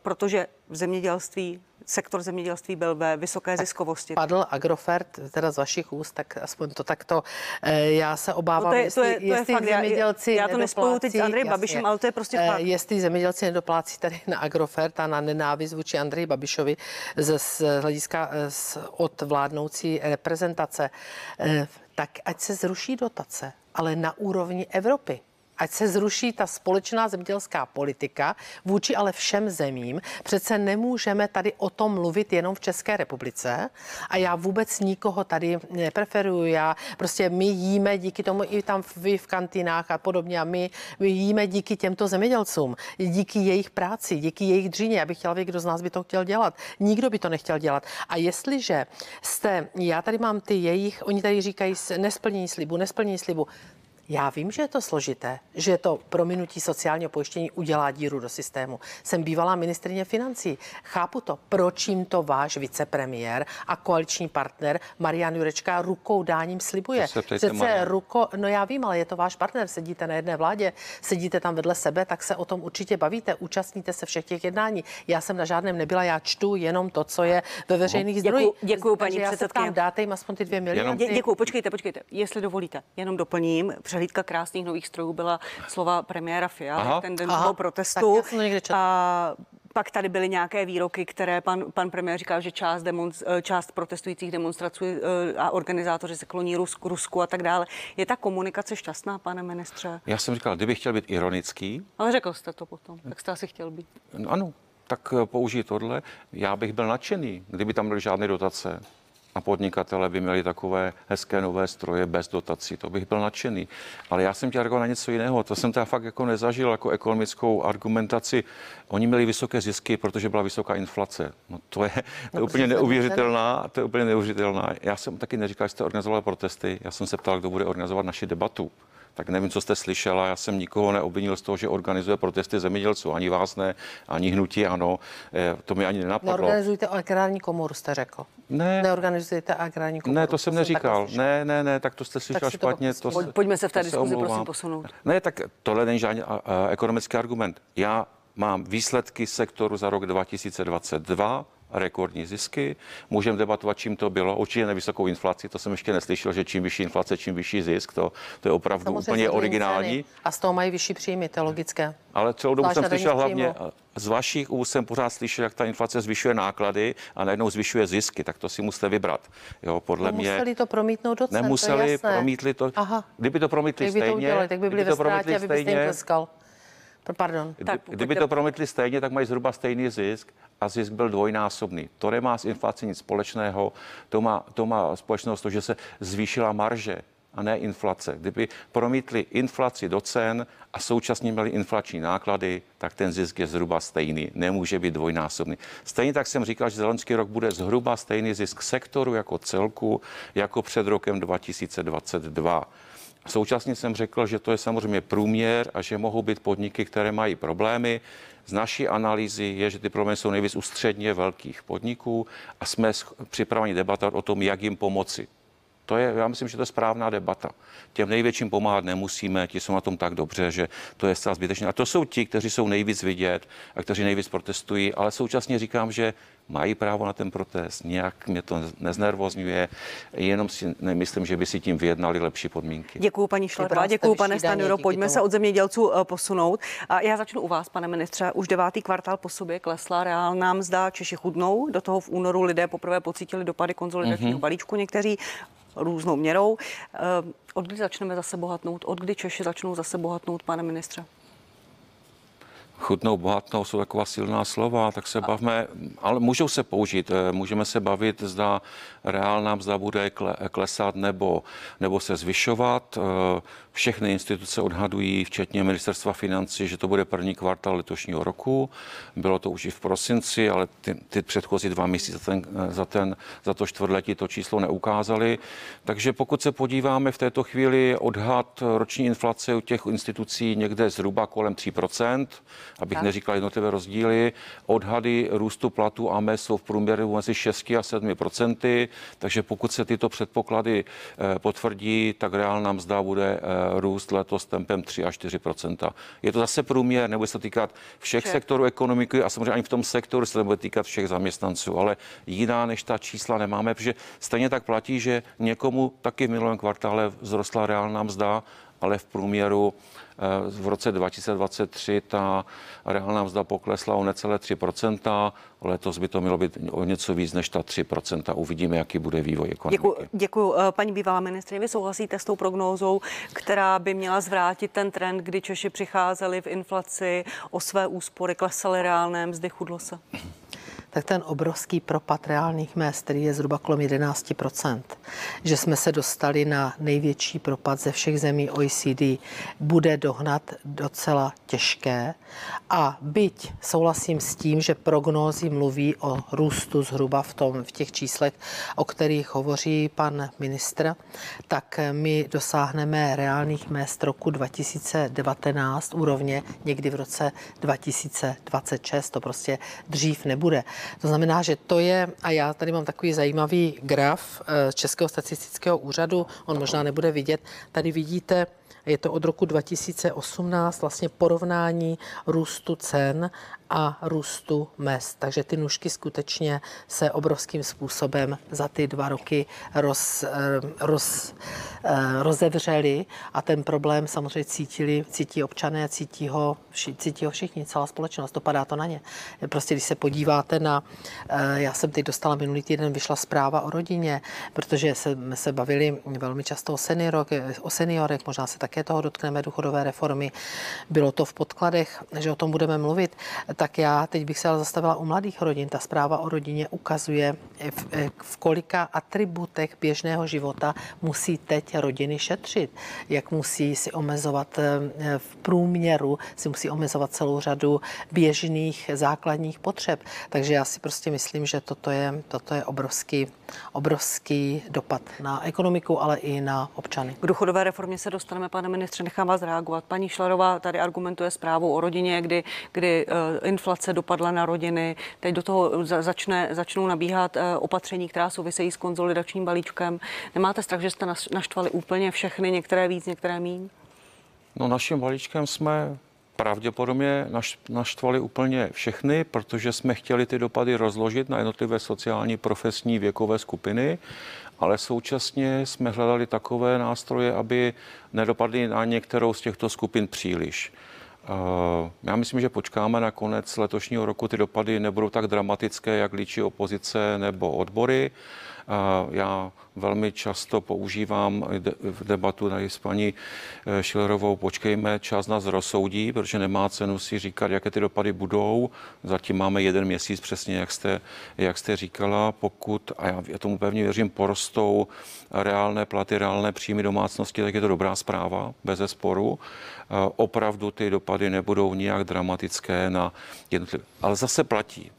[SPEAKER 1] protože v zemědělství sektor zemědělství byl ve vysoké ziskovosti.
[SPEAKER 3] Padl Agrofert, teda z vašich úst, tak aspoň to takto. eh, Já se obávám,
[SPEAKER 1] No to je-
[SPEAKER 3] jestli,
[SPEAKER 1] to je- to je
[SPEAKER 3] jestli
[SPEAKER 1] fakt. Já-
[SPEAKER 3] zemědělci
[SPEAKER 1] já to nespojuju teď s
[SPEAKER 3] jasně.
[SPEAKER 1] Babišem, ale to je prostě
[SPEAKER 3] Eh,
[SPEAKER 1] fakt.
[SPEAKER 3] Jestli zemědělci nedoplácí tady na Agrofert a na nenávist vůči Andreji Babišovi ze z hlediska eh, z, od vládnoucí reprezentace, tak ať se zruší dotace, ale na úrovni Evropy. Ať se zruší ta společná zemědělská politika vůči ale všem zemím. Přece nemůžeme tady o tom mluvit jenom v České republice a já vůbec nikoho tady nepreferuju. Já prostě my jíme díky tomu i tam v, v kantýnách a podobně a my, my jíme díky těmto zemědělcům, díky jejich práci, díky jejich dříně. Já bych chtěla vědět, kdo z nás by to chtěl dělat. Nikdo by to nechtěl dělat. A jestliže jste, já tady mám ty jejich, oni tady říkají nesplnění slibu, nesplnění slibu. Já vím, že je to složité, že to prominutí sociálního pojištění udělá díru do systému. Jsem bývalá ministrině financí. Chápu to, proč jim to váš vicepremiér a koaliční partner Marian Jurečka rukou dáním slibuje.
[SPEAKER 2] Se ptejte
[SPEAKER 3] Přece ruko, no já vím, ale je to váš partner, sedíte na jedné vládě, sedíte tam vedle sebe, tak se o tom určitě bavíte, účastníte se všech těch jednání. Já jsem na žádném nebyla, já čtu jenom to, co je ve veřejných zdrojích.
[SPEAKER 1] děkuju, paní
[SPEAKER 3] Takže já se
[SPEAKER 1] předsedkyně.
[SPEAKER 3] ptám, dáte jim aspoň ty dvě miliardy?
[SPEAKER 1] Dě, děkuji, počkejte, počkejte, jestli dovolíte, jenom doplním. Přehlídka krásných nových strojů byla slova premiéra Fialy
[SPEAKER 2] Aha.
[SPEAKER 1] ten den
[SPEAKER 3] Aha,
[SPEAKER 1] toho
[SPEAKER 3] tak
[SPEAKER 1] protestu. A pak tady byly nějaké výroky, které pan, pan premiér říkal, že část, demonst, část protestujících demonstrací eh, a organizátoři se kloní Rusku, Rusku a tak dále. Je ta komunikace šťastná, pane ministře?
[SPEAKER 2] Já jsem říkal, kdybych chtěl být ironický,
[SPEAKER 1] Ale řekl jste to potom, tak jste asi chtěl být.
[SPEAKER 2] no ano, tak eh, použij tohle. Já bych byl nadšený, kdyby tam byly žádné dotace a podnikatele by měli takové hezké nové stroje bez dotací. To bych byl nadšený. Ale já jsem chtěl reagovat na něco jiného. To jsem teda fakt jako nezažil jako ekonomickou argumentaci. Oni měli vysoké zisky, protože byla vysoká inflace. No to je, to je úplně neuvěřitelná. To je úplně neuvěřitelná. Já jsem taky neříkal, že jste organizovali protesty. Já jsem se ptal, kdo bude organizovat naši debatu tak nevím, co jste slyšela. Já jsem nikoho neobvinil z toho, že organizuje protesty zemědělců. Ani vás ne, ani hnutí ano. Eh, To mi ani nenapadlo.
[SPEAKER 3] Neorganizujte agrární komoru, jste řekl.
[SPEAKER 2] Ne.
[SPEAKER 3] Neorganizujete agrární komoru.
[SPEAKER 2] Ne, to jsem neříkal.
[SPEAKER 3] slyšela.
[SPEAKER 2] Ne, ne, ne, tak to jste slyšel
[SPEAKER 3] to
[SPEAKER 2] špatně. To se-
[SPEAKER 1] pojďme se v té
[SPEAKER 2] to
[SPEAKER 1] diskuzi, prosím, posunout.
[SPEAKER 2] Ne, tak tohle není žádný a, a, ekonomický argument. Já mám výsledky sektoru za rok 2022, rekordní zisky. Můžeme debatovat, čím to bylo. Určitě nevysokou inflaci, to jsem ještě neslyšel, že čím vyšší inflace, čím vyšší zisk. To, to je opravdu
[SPEAKER 3] Samozřejmě
[SPEAKER 2] úplně originální.
[SPEAKER 3] ceny A z toho mají vyšší příjmy, to je logické.
[SPEAKER 2] Ale celou dobu
[SPEAKER 3] Zvlášť
[SPEAKER 2] jsem slyšel hlavně, z vašich úst jsem pořád slyšel, jak ta inflace zvyšuje náklady a najednou zvyšuje zisky, tak to si musíte vybrat. Jo, podle mě
[SPEAKER 3] museli to promítnout do cen, to
[SPEAKER 2] nemuseli,
[SPEAKER 3] jasné.
[SPEAKER 2] promítli to.
[SPEAKER 3] Aha.
[SPEAKER 2] Kdyby to promítli
[SPEAKER 3] Jak by to
[SPEAKER 2] stejně,
[SPEAKER 3] udělali, tak by byli
[SPEAKER 2] kdyby
[SPEAKER 3] ve
[SPEAKER 2] to promítli stejně,
[SPEAKER 3] Pardon.
[SPEAKER 2] kdy-
[SPEAKER 1] Tak,
[SPEAKER 2] kdyby to promítli stejně, tak mají zhruba stejný zisk a zisk byl dvojnásobný. To nemá s inflací nic společného, to má, to má společného s to, že se zvýšila marže a ne inflace. Kdyby promítli inflaci do cen a současně měli inflační náklady, tak ten zisk je zhruba stejný, nemůže být dvojnásobný. Stejně tak jsem říkal, že za loňský rok bude zhruba stejný zisk sektoru jako celku, jako před rokem 2022. Současně jsem řekl, že to je samozřejmě průměr a že mohou být podniky, které mají problémy. Z naší analýzy je, že ty problémy jsou nejvíc u středně velkých podniků a jsme připraveni debatovat o tom, jak jim pomoci. To je, já myslím, že to je správná debata. Těm největším pomáhat nemusíme, ti jsou na tom tak dobře, že to je zcela zbytečné. A to jsou ti, kteří jsou nejvíc vidět a kteří nejvíc protestují, ale současně říkám, že mají právo na ten protest, nějak mě to neznervozňuje, jenom si nemyslím, že by si tím vyjednali lepší podmínky.
[SPEAKER 1] Děkuji paní Šlerová, děkuji pane Stanjuro, pojďme se od zemědělců eh, posunout. A já začnu u vás, pane ministře. Už devátý kvartál po sobě klesla reálná mzda, Češi chudnou, do toho v únoru lidé poprvé pocítili dopady konzolidačního mm-hmm. balíčku, někteří různou měrou. Eh, od kdy začneme zase bohatnout? Od kdy Češi začnou zase bohatnout, pane ministře?
[SPEAKER 2] chutnou, bohatnou jsou taková silná slova, tak se bavme, ale můžou se použít. Eh, můžeme se bavit, zda reálná mzda bude klesat nebo, nebo se zvyšovat. Eh, všechny instituce odhadují, včetně ministerstva financí, že to bude první kvartál letošního roku. Bylo to už i v prosinci, ale ty, ty předchozí dva měsíce za, ten, za, ten, za to čtvrtletí to číslo neukázaly. Takže pokud se podíváme v této chvíli odhad roční inflace u těch institucí někde zhruba kolem 3%, abych tak. neříkal jednotlivé rozdíly, odhady růstu platu a mest jsou v průměru mezi 6 a 7 procenty, takže pokud se tyto předpoklady eh, potvrdí, tak reálná mzda bude eh, růst letos tempem 3 až 4% Je to zase průměr, nebude se to týkat všech Vše. sektorů ekonomiky a samozřejmě ani v tom sektoru se nebude týkat všech zaměstnanců, ale jiná než ta čísla nemáme, protože stejně tak platí, že někomu taky v minulém kvartále vzrostla reálná mzda, ale v průměru Eh, v roce 2023 ta reálná mzda poklesla o necelé 3% letos by to mělo být o něco víc než ta 3% Uvidíme, jaký bude vývoj ekonomiky.
[SPEAKER 1] Děkuji, děkuji. Eh, paní bývalá ministrině. Vy souhlasíte s tou prognózou, která by měla zvrátit ten trend, kdy Češi přicházeli v inflaci o své úspory, klesaly reálné mzdy, chudlo se?
[SPEAKER 3] Tak ten obrovský propad reálných mest, který je zhruba kolem 11% že jsme se dostali na největší propad ze všech zemí OECD, bude dohnat docela těžké. A byť souhlasím s tím, že prognózy mluví o růstu zhruba v, tom, v těch číslech, o kterých hovoří pan ministr, tak my dosáhneme reálných mest roku 2019 úrovně někdy v roce 2026. To prostě dřív nebude. To znamená, že to je, a já tady mám takový zajímavý graf eh, Českého statistického úřadu, on možná nebude vidět, tady vidíte, je to od roku 2018 vlastně porovnání růstu cen a růstu mest. Takže ty nůžky skutečně se obrovským způsobem za ty dva roky roz, eh, roz, eh, rozevřely a ten problém samozřejmě cítili, cítí občané, cítí ho, cítí ho všichni, celá společnost, dopadá to na ně. Prostě když se podíváte na, eh, já jsem teď dostala minulý týden, vyšla zpráva o rodině, protože se, se bavili velmi často o seniorech, o seniorech, možná se také toho dotkneme důchodové reformy. Bylo to v podkladech, že o tom budeme mluvit tak já teď bych se ale zastavila u mladých rodin. Ta zpráva o rodině ukazuje, v, v kolika atributech běžného života musí teď rodiny šetřit. Jak musí si omezovat eh, v průměru, si musí omezovat celou řadu běžných základních potřeb. Takže já si prostě myslím, že toto je, toto je obrovský, obrovský dopad na ekonomiku, ale i na občany.
[SPEAKER 1] K důchodové reformě se dostaneme, pane ministře, nechám vás reagovat. Paní Šlarová tady argumentuje zprávou o rodině, kdy, kdy uh, inflace dopadla na rodiny, teď do toho začne, začnou nabíhat eh, opatření, která souvisejí s konzolidačním balíčkem. Nemáte strach, že jste naštvali úplně všechny, některé víc, některé mín?
[SPEAKER 2] No naším balíčkem jsme pravděpodobně naštvali úplně všechny, protože jsme chtěli ty dopady rozložit na jednotlivé sociální, profesní, věkové skupiny, ale současně jsme hledali takové nástroje, aby nedopadly na některou z těchto skupin příliš. Eh, já myslím, že počkáme na konec letošního roku. Ty dopady nebudou tak dramatické, jak líčí opozice nebo odbory. Já velmi často používám v debatu tady s paní eh, Šilerovou, počkejme, čas nás rozsoudí, protože nemá cenu si říkat, jaké ty dopady budou. Zatím máme jeden měsíc přesně, jak jste, jak jste říkala, pokud, a já tomu pevně věřím, porostou reálné platy, reálné příjmy domácnosti, tak je to dobrá zpráva, bez sporu. Eh, opravdu ty dopady nebudou nijak dramatické na jednotlivé. Ale zase platí,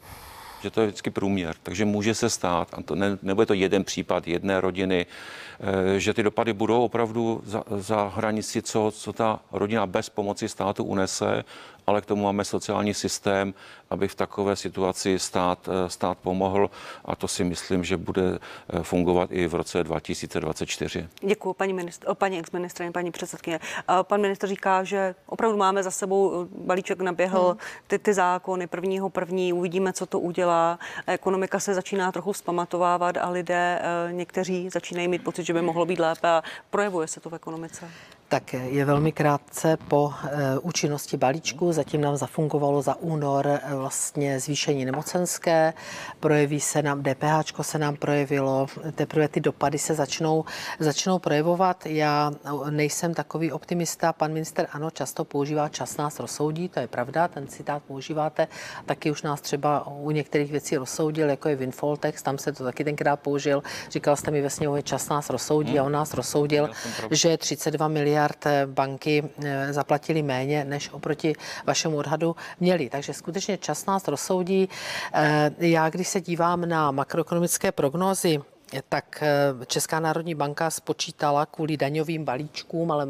[SPEAKER 2] že to je vždycky průměr, takže může se stát, a to ne, nebude to jeden případ jedné rodiny, eh, že ty dopady budou opravdu za, za hranici, co, co ta rodina bez pomoci státu unese ale k tomu máme sociální systém, aby v takové situaci stát, eh, stát pomohl a to si myslím, že bude eh, fungovat i v roce 2024.
[SPEAKER 1] Děkuji, paní, ministr, paní ex-ministrině, paní předsedkyně. Pan ministr říká, že opravdu máme za sebou, balíček naběhl, hmm. ty, ty zákony prvního první, uvidíme, co to udělá. Ekonomika se začíná trochu vzpamatovávat a lidé, někteří začínají mít pocit, že by mohlo být lépe a projevuje se to v ekonomice.
[SPEAKER 3] Tak je velmi krátce po e, účinnosti balíčku. Zatím nám zafungovalo za únor e, vlastně zvýšení nemocenské. Projeví se nám, DPH se nám projevilo, teprve ty dopady se začnou, začnou projevovat. Já nejsem takový optimista. Pan minister ano, často používá čas nás rozsoudí, to je pravda, ten citát používáte. Taky už nás třeba u některých věcí rozsoudil, jako je Windfall Text, tam se to taky tenkrát použil. Říkal jste mi ve sněmově, čas nás rozsoudí hmm. a on nás rozsoudil, že 32 miliard miliard eh, banky eh, zaplatili méně, než oproti vašemu odhadu měli. Takže skutečně čas nás rozsoudí. Eh, já, když se dívám na makroekonomické prognózy tak Česká národní banka spočítala kvůli daňovým balíčkům, ale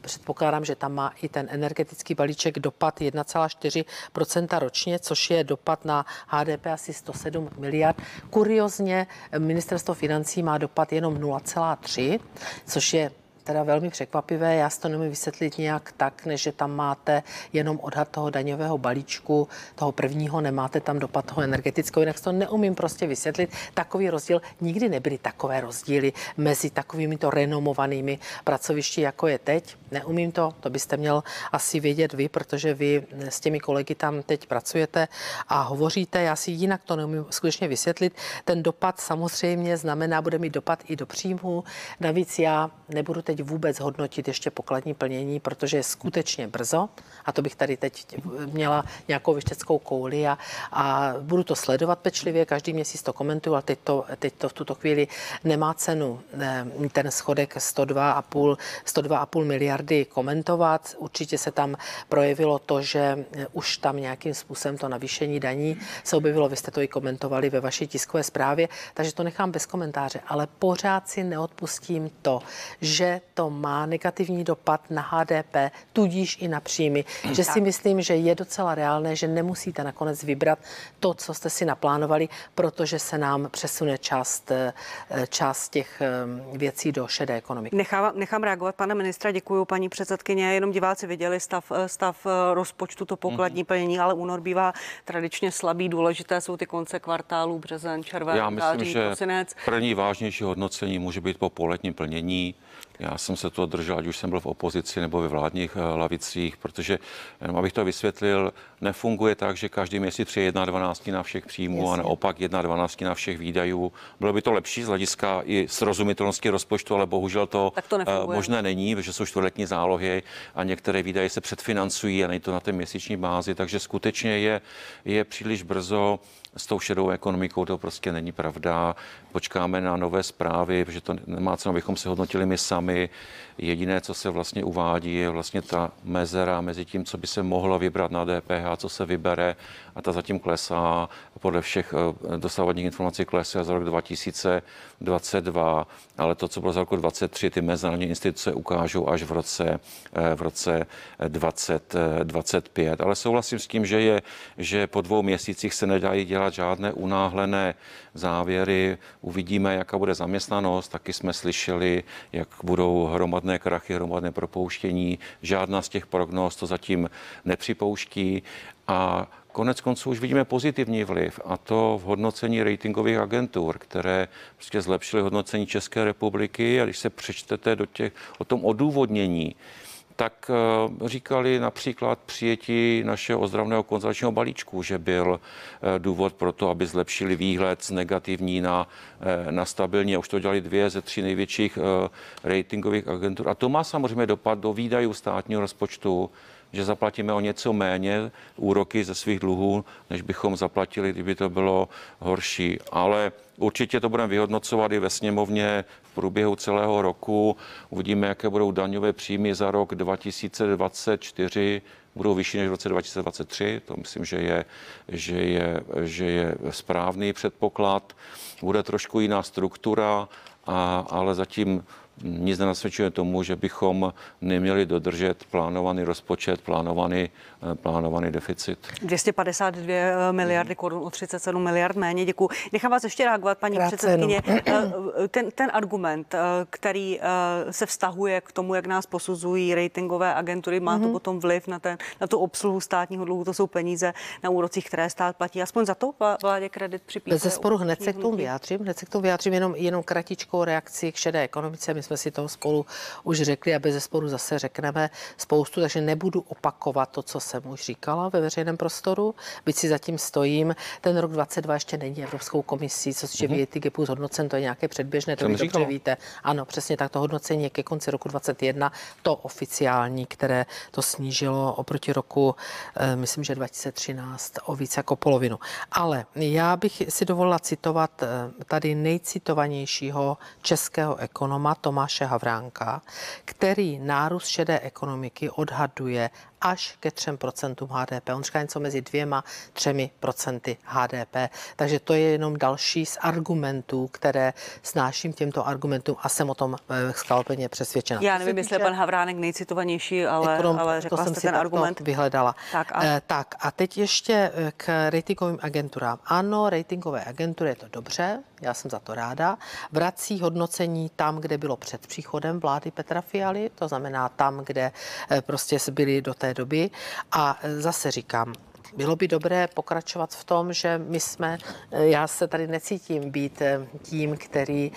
[SPEAKER 3] předpokládám, že tam má i ten energetický balíček dopad 1,4% ročně, což je dopad na HDP asi 107 miliard. Kuriozně ministerstvo financí má dopad jenom 0,3, což je teda velmi překvapivé. Já si to nemůžu vysvětlit nějak tak, než že tam máte jenom odhad toho daňového balíčku, toho prvního, nemáte tam dopad toho energetického, jinak to neumím prostě vysvětlit. Takový rozdíl, nikdy nebyly takové rozdíly mezi takovými to renomovanými pracovišti, jako je teď. Neumím to, to byste měl asi vědět vy, protože vy s těmi kolegy tam teď pracujete a hovoříte. Já si jinak to neumím skutečně vysvětlit. Ten dopad samozřejmě znamená, bude mít dopad i do příjmu. Navíc já nebudu teď teď vůbec hodnotit ještě pokladní plnění, protože je skutečně brzo a to bych tady teď měla nějakou věšteckou kouli a, a budu to sledovat pečlivě, každý měsíc to komentuju, ale teď to, teď to v tuto chvíli nemá cenu ten schodek 102,5 102,5 miliardy komentovat. Určitě se tam projevilo to, že už tam nějakým způsobem to navýšení daní se objevilo, vy jste to i komentovali ve vaší tiskové zprávě, takže to nechám bez komentáře, ale pořád si neodpustím to, že to má negativní dopad na HDP, tudíž i na příjmy. Že si myslím, že je docela reálné, že nemusíte nakonec vybrat to, co jste si naplánovali, protože se nám přesune část, eh, část těch eh, věcí do šedé ekonomiky.
[SPEAKER 1] Nechám, nechám reagovat pana ministra, děkuji paní předsedkyně. Jenom diváci viděli stav, eh, stav rozpočtu, to pokladní mm-hmm. plnění, ale únor bývá tradičně slabý. Důležité jsou ty konce kvartálů, březen, červen,
[SPEAKER 2] Já myslím, září, že prosinec. první vážnější hodnocení může být po poletním plnění. Já jsem se to držel, ať už jsem byl v opozici nebo ve vládních eh, lavicích, protože, jenom abych to vysvětlil, nefunguje tak, že každý měsíc přijde 12 na všech příjmů Jasně. a naopak 12 na všech výdajů. Bylo by to lepší z hlediska i srozumitelnosti rozpočtu, ale bohužel to, to uh, možné není, protože jsou čtvrtletní zálohy a některé výdaje se předfinancují a není to na té měsíční bázi, takže skutečně je, je příliš brzo s tou šedou ekonomikou to prostě není pravda. Počkáme na nové zprávy, protože to nemá cenu, abychom se hodnotili my sami. Jediné, co se vlastně uvádí, je vlastně ta mezera mezi tím, co by se mohlo vybrat na DPH, co se vybere a ta zatím klesá. Podle všech eh, dosávadních informací klesá za rok 2022, ale to, co bylo za rok 2023, ty mezinárodní instituce ukážou až v roce, eh, v roce 2025. Ale souhlasím s tím, že, je, že po dvou měsících se nedají dělat žádné unáhlené závěry. Uvidíme, jaká bude zaměstnanost. Taky jsme slyšeli, jak budou hromadné krachy, hromadné propouštění. Žádná z těch prognóz to zatím nepřipouští. A konec konců už vidíme pozitivní vliv a to v hodnocení ratingových agentur, které prostě zlepšily hodnocení České republiky a když se přečtete do těch, o tom odůvodnění, tak eh, říkali například přijetí našeho ozdravného konzervačního balíčku, že byl eh, důvod pro to, aby zlepšili výhled z negativní na, eh, na stabilní. Už to dělali dvě ze tří největších ratingových agentur. A to má samozřejmě dopad do výdajů státního rozpočtu že zaplatíme o něco méně úroky ze svých dluhů, než bychom zaplatili, kdyby to bylo horší. Ale určitě to budeme vyhodnocovat i ve sněmovně v průběhu celého roku. Uvidíme, jaké budou daňové příjmy za rok 2024 budou vyšší než v roce 2023. To myslím, že je, že je, že je správný předpoklad. Bude trošku jiná struktura, a, ale zatím nic nenasvědčuje tomu, že bychom neměli dodržet plánovaný rozpočet, plánovaný, eh, plánovaný deficit.
[SPEAKER 1] 252 miliardy korun o 37 miliard méně. Děkuji. Nechám vás ještě reagovat, paní Krátce předsedkyně. Ten, ten argument, který se vztahuje k tomu, jak nás posuzují ratingové agentury, má mm-hmm. to mhm. potom vliv na, ten, na tu obsluhu státního dluhu. To jsou peníze na úrocích, které stát platí. Aspoň za to vládě kredit připíše.
[SPEAKER 3] Bez sporu hned se k tomu vyjádřím. Hned se k tomu vyjádřím jenom, jenom kratičkou reakci k šedé ekonomice. My jsme si toho spolu už řekli a bez sporu zase řekneme spoustu, takže nebudu opakovat to, co jsem už říkala ve veřejném prostoru, byť si zatím stojím. Ten rok 22 ještě není Evropskou komisí, co se mm-hmm. VAT zhodnocen, to je nějaké předběžné, to vy dobře víte. Ano, přesně tak to hodnocení je ke konci roku 21, to oficiální, které to snížilo oproti roku, eh, myslím, že 2013 o více jako polovinu. Ale já bych si dovolila citovat eh, tady nejcitovanějšího českého ekonoma Tomáše Havránka, který nárůst šedé ekonomiky odhaduje až ke 3% HDP. On říká něco mezi dvěma, třemi procenty HDP. Takže to je jenom další z argumentů, které snáším těmto argumentům a jsem o tom eh, skalpeně přesvědčena.
[SPEAKER 1] Já nevím, jestli je pan Havránek nejcitovanější, ale, ekonom, ale řekla to jsem si ten argument.
[SPEAKER 3] vyhledala. Tak a... Eh, tak a teď ještě eh, k ratingovým agenturám. Ano, ratingové agentury je to dobře, já jsem za to ráda. Vrací hodnocení tam, kde bylo před příchodem vlády Petra Fialy, to znamená tam, kde prostě byli do té doby. A zase říkám, bylo by dobré pokračovat v tom, že my jsme, já se tady necítím být eh, tím, který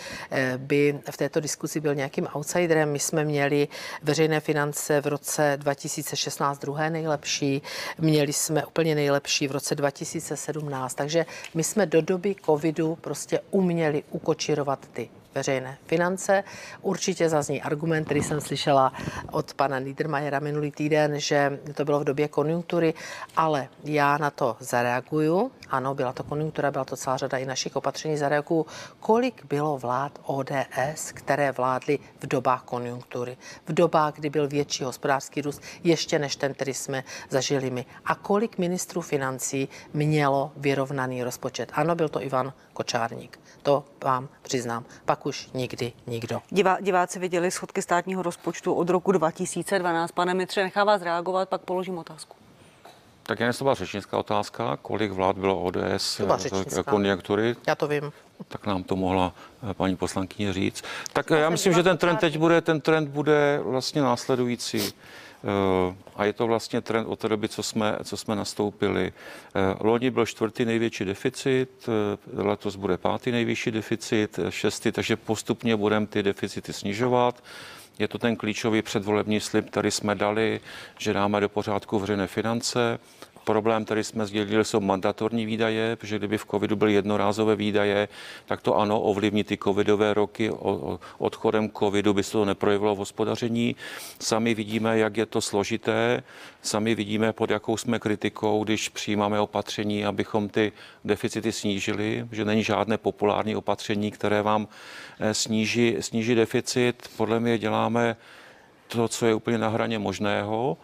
[SPEAKER 3] by v této diskuzi byl nějakým outsiderem. My jsme měli veřejné finance v roce 2016 druhé nejlepší, měli jsme úplně nejlepší v roce 2017, takže my jsme do doby covidu prostě uměli ukočírovat ty veřejné finance. Určitě zazní argument, který jsem slyšela od pana Niedermayera minulý týden, že to bylo v době konjunktury, ale já na to zareaguju. Ano, byla to konjunktura, byla to celá řada i našich opatření. Zareaguju, kolik bylo vlád ODS, které vládly v dobách konjunktury, v dobách, kdy byl větší hospodářský růst, ještě než ten, který jsme zažili my. A kolik ministrů financí mělo vyrovnaný rozpočet? Ano, byl to Ivan Kočárník. To vám přiznám. Pak už nikdy nikdo.
[SPEAKER 1] Divá, diváci viděli schodky státního rozpočtu od roku 2012. Pane Mitře, nechá vás reagovat, pak položím otázku.
[SPEAKER 2] Tak jen to byla řečnická otázka, kolik vlád bylo ODS konjunktury.
[SPEAKER 3] Já to vím.
[SPEAKER 2] Tak nám to mohla eh, paní poslankyně říct. Tak já, já myslím, že ten trend teď bude, ten trend bude vlastně následující. Eh, a je to vlastně trend od té doby, co jsme, co jsme nastoupili. Eh, loni byl čtvrtý největší deficit, eh, letos bude pátý nejvyšší deficit, šestý, takže postupně budeme ty deficity snižovat. Je to ten klíčový předvolební slib, který jsme dali, že dáme do pořádku veřejné finance. Problém, který jsme sdělili, jsou mandatorní výdaje, protože kdyby v covidu byly jednorázové výdaje, tak to ano, ovlivní ty covidové roky. Odchodem covidu by se to neprojevilo v hospodaření. Sami vidíme, jak je to složité. Sami vidíme, pod jakou jsme kritikou, když přijímáme opatření, abychom ty deficity snížili, že není žádné populární opatření, které vám eh, sníží, sníží deficit. Podle mě děláme to, co je úplně na hraně možného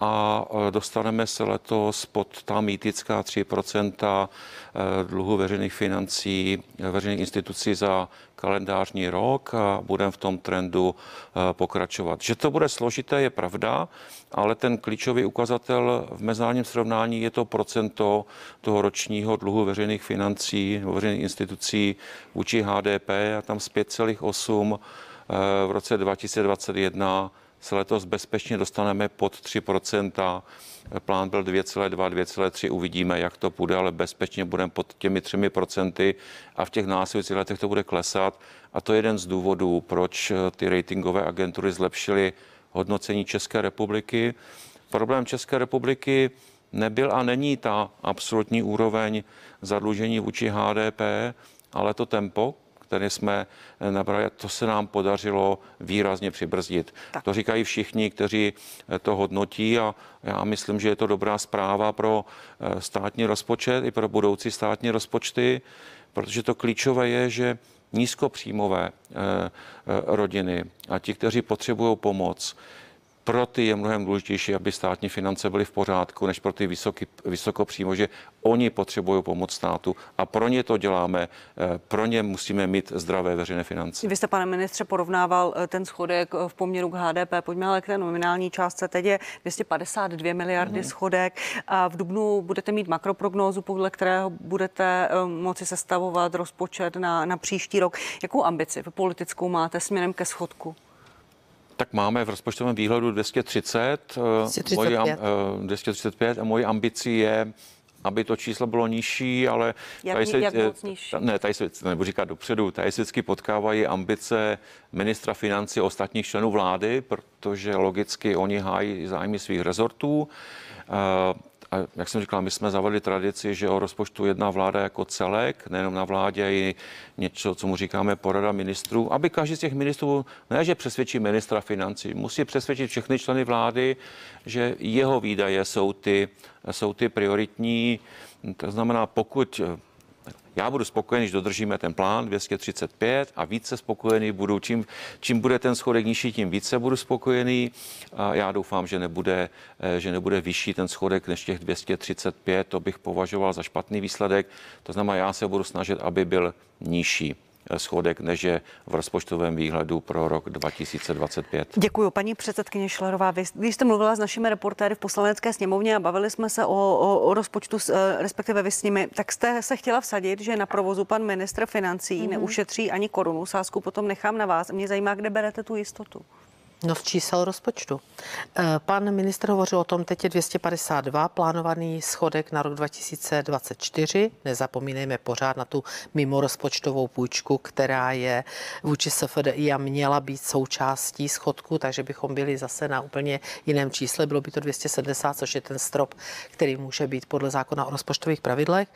[SPEAKER 2] a dostaneme se letos pod ta mýtická 3% dluhu veřejných financí, veřejných institucí za kalendářní rok a budeme v tom trendu pokračovat. Že to bude složité, je pravda, ale ten klíčový ukazatel v mezinárodním srovnání je to procento toho ročního dluhu veřejných financí, veřejných institucí vůči HDP a tam z 5,8 v roce 2021 se letos bezpečně dostaneme pod 3% Plán byl 2,2, 2,3. Uvidíme, jak to půjde, ale bezpečně budeme pod těmi 3% a v těch následujících letech to bude klesat. A to je jeden z důvodů, proč ty ratingové agentury zlepšily hodnocení České republiky. Problém České republiky nebyl a není ta absolutní úroveň zadlužení vůči HDP, ale to tempo, které jsme eh, nabrali, to se nám podařilo výrazně přibrzdit. Tak. To říkají všichni, kteří eh, to hodnotí a já myslím, že je to dobrá zpráva pro eh, státní rozpočet i pro budoucí státní rozpočty, protože to klíčové je, že nízkopříjmové rodiny a ti, kteří potřebují pomoc, pro ty je mnohem důležitější, aby státní finance byly v pořádku, než pro ty vysoký, vysokopříjmo, že oni potřebují pomoc státu a pro ně to děláme, eh, pro ně musíme mít zdravé veřejné finance.
[SPEAKER 1] Vy jste, pane ministře, porovnával eh, ten schodek v poměru k HDP. Pojďme ale k té nominální částce. Teď je 252 miliardy hmm. schodek a v Dubnu budete mít makroprognózu, podle kterého budete moci sestavovat rozpočet na, na příští rok. Jakou ambici politickou máte směrem ke schodku?
[SPEAKER 2] Tak máme v rozpočtovém výhledu 230, 235, moji, 235 a mojí ambicí je aby to číslo bylo nižší, ale
[SPEAKER 1] jak, tady se, jak moc nižší?
[SPEAKER 2] Ne, tady se, nebudu říkat dopředu, tady se vždycky potkávají ambice ministra financí ostatních členů vlády, protože logicky oni hájí zájmy svých rezortů. A jak jsem říkal, my jsme zavedli tradici, že o rozpočtu jedná vláda jako celek, nejenom na vládě, i něco, co mu říkáme porada ministrů, aby každý z těch ministrů, ne že přesvědčí ministra financí, musí přesvědčit všechny členy vlády, že jeho výdaje jsou ty, jsou ty prioritní. To znamená, pokud já budu spokojený, když dodržíme ten plán 235 a více spokojený budu. Čím, čím bude ten schodek nižší, tím více budu spokojený. A já doufám, že nebude, eh, že nebude vyšší ten schodek než těch 235. To bych považoval za špatný výsledek. To znamená, já se budu snažit, aby byl nižší schodek, než je v rozpočtovém výhledu pro rok 2025.
[SPEAKER 1] Děkuji, paní předsedkyně Šlerová. Vy, když jste mluvila s našimi reportéry v poslanecké sněmovně a bavili jsme se o, o, o rozpočtu, eh, respektive vy s nimi, tak jste se chtěla vsadit, že na provozu pan ministr financí mm-hmm. neušetří ani korunu. Sázku potom nechám na vás. Mě zajímá, kde berete tu jistotu.
[SPEAKER 3] No z čísel rozpočtu. Eh, pan ministr hovořil o tom, teď je 252, plánovaný schodek na rok 2024. Nezapomínejme pořád na tu mimo rozpočtovou půjčku, která je vůči SFDI a měla být součástí schodku, takže bychom byli zase na úplně jiném čísle. Bylo by to 270, což je ten strop, který může být podle zákona o rozpočtových pravidlech.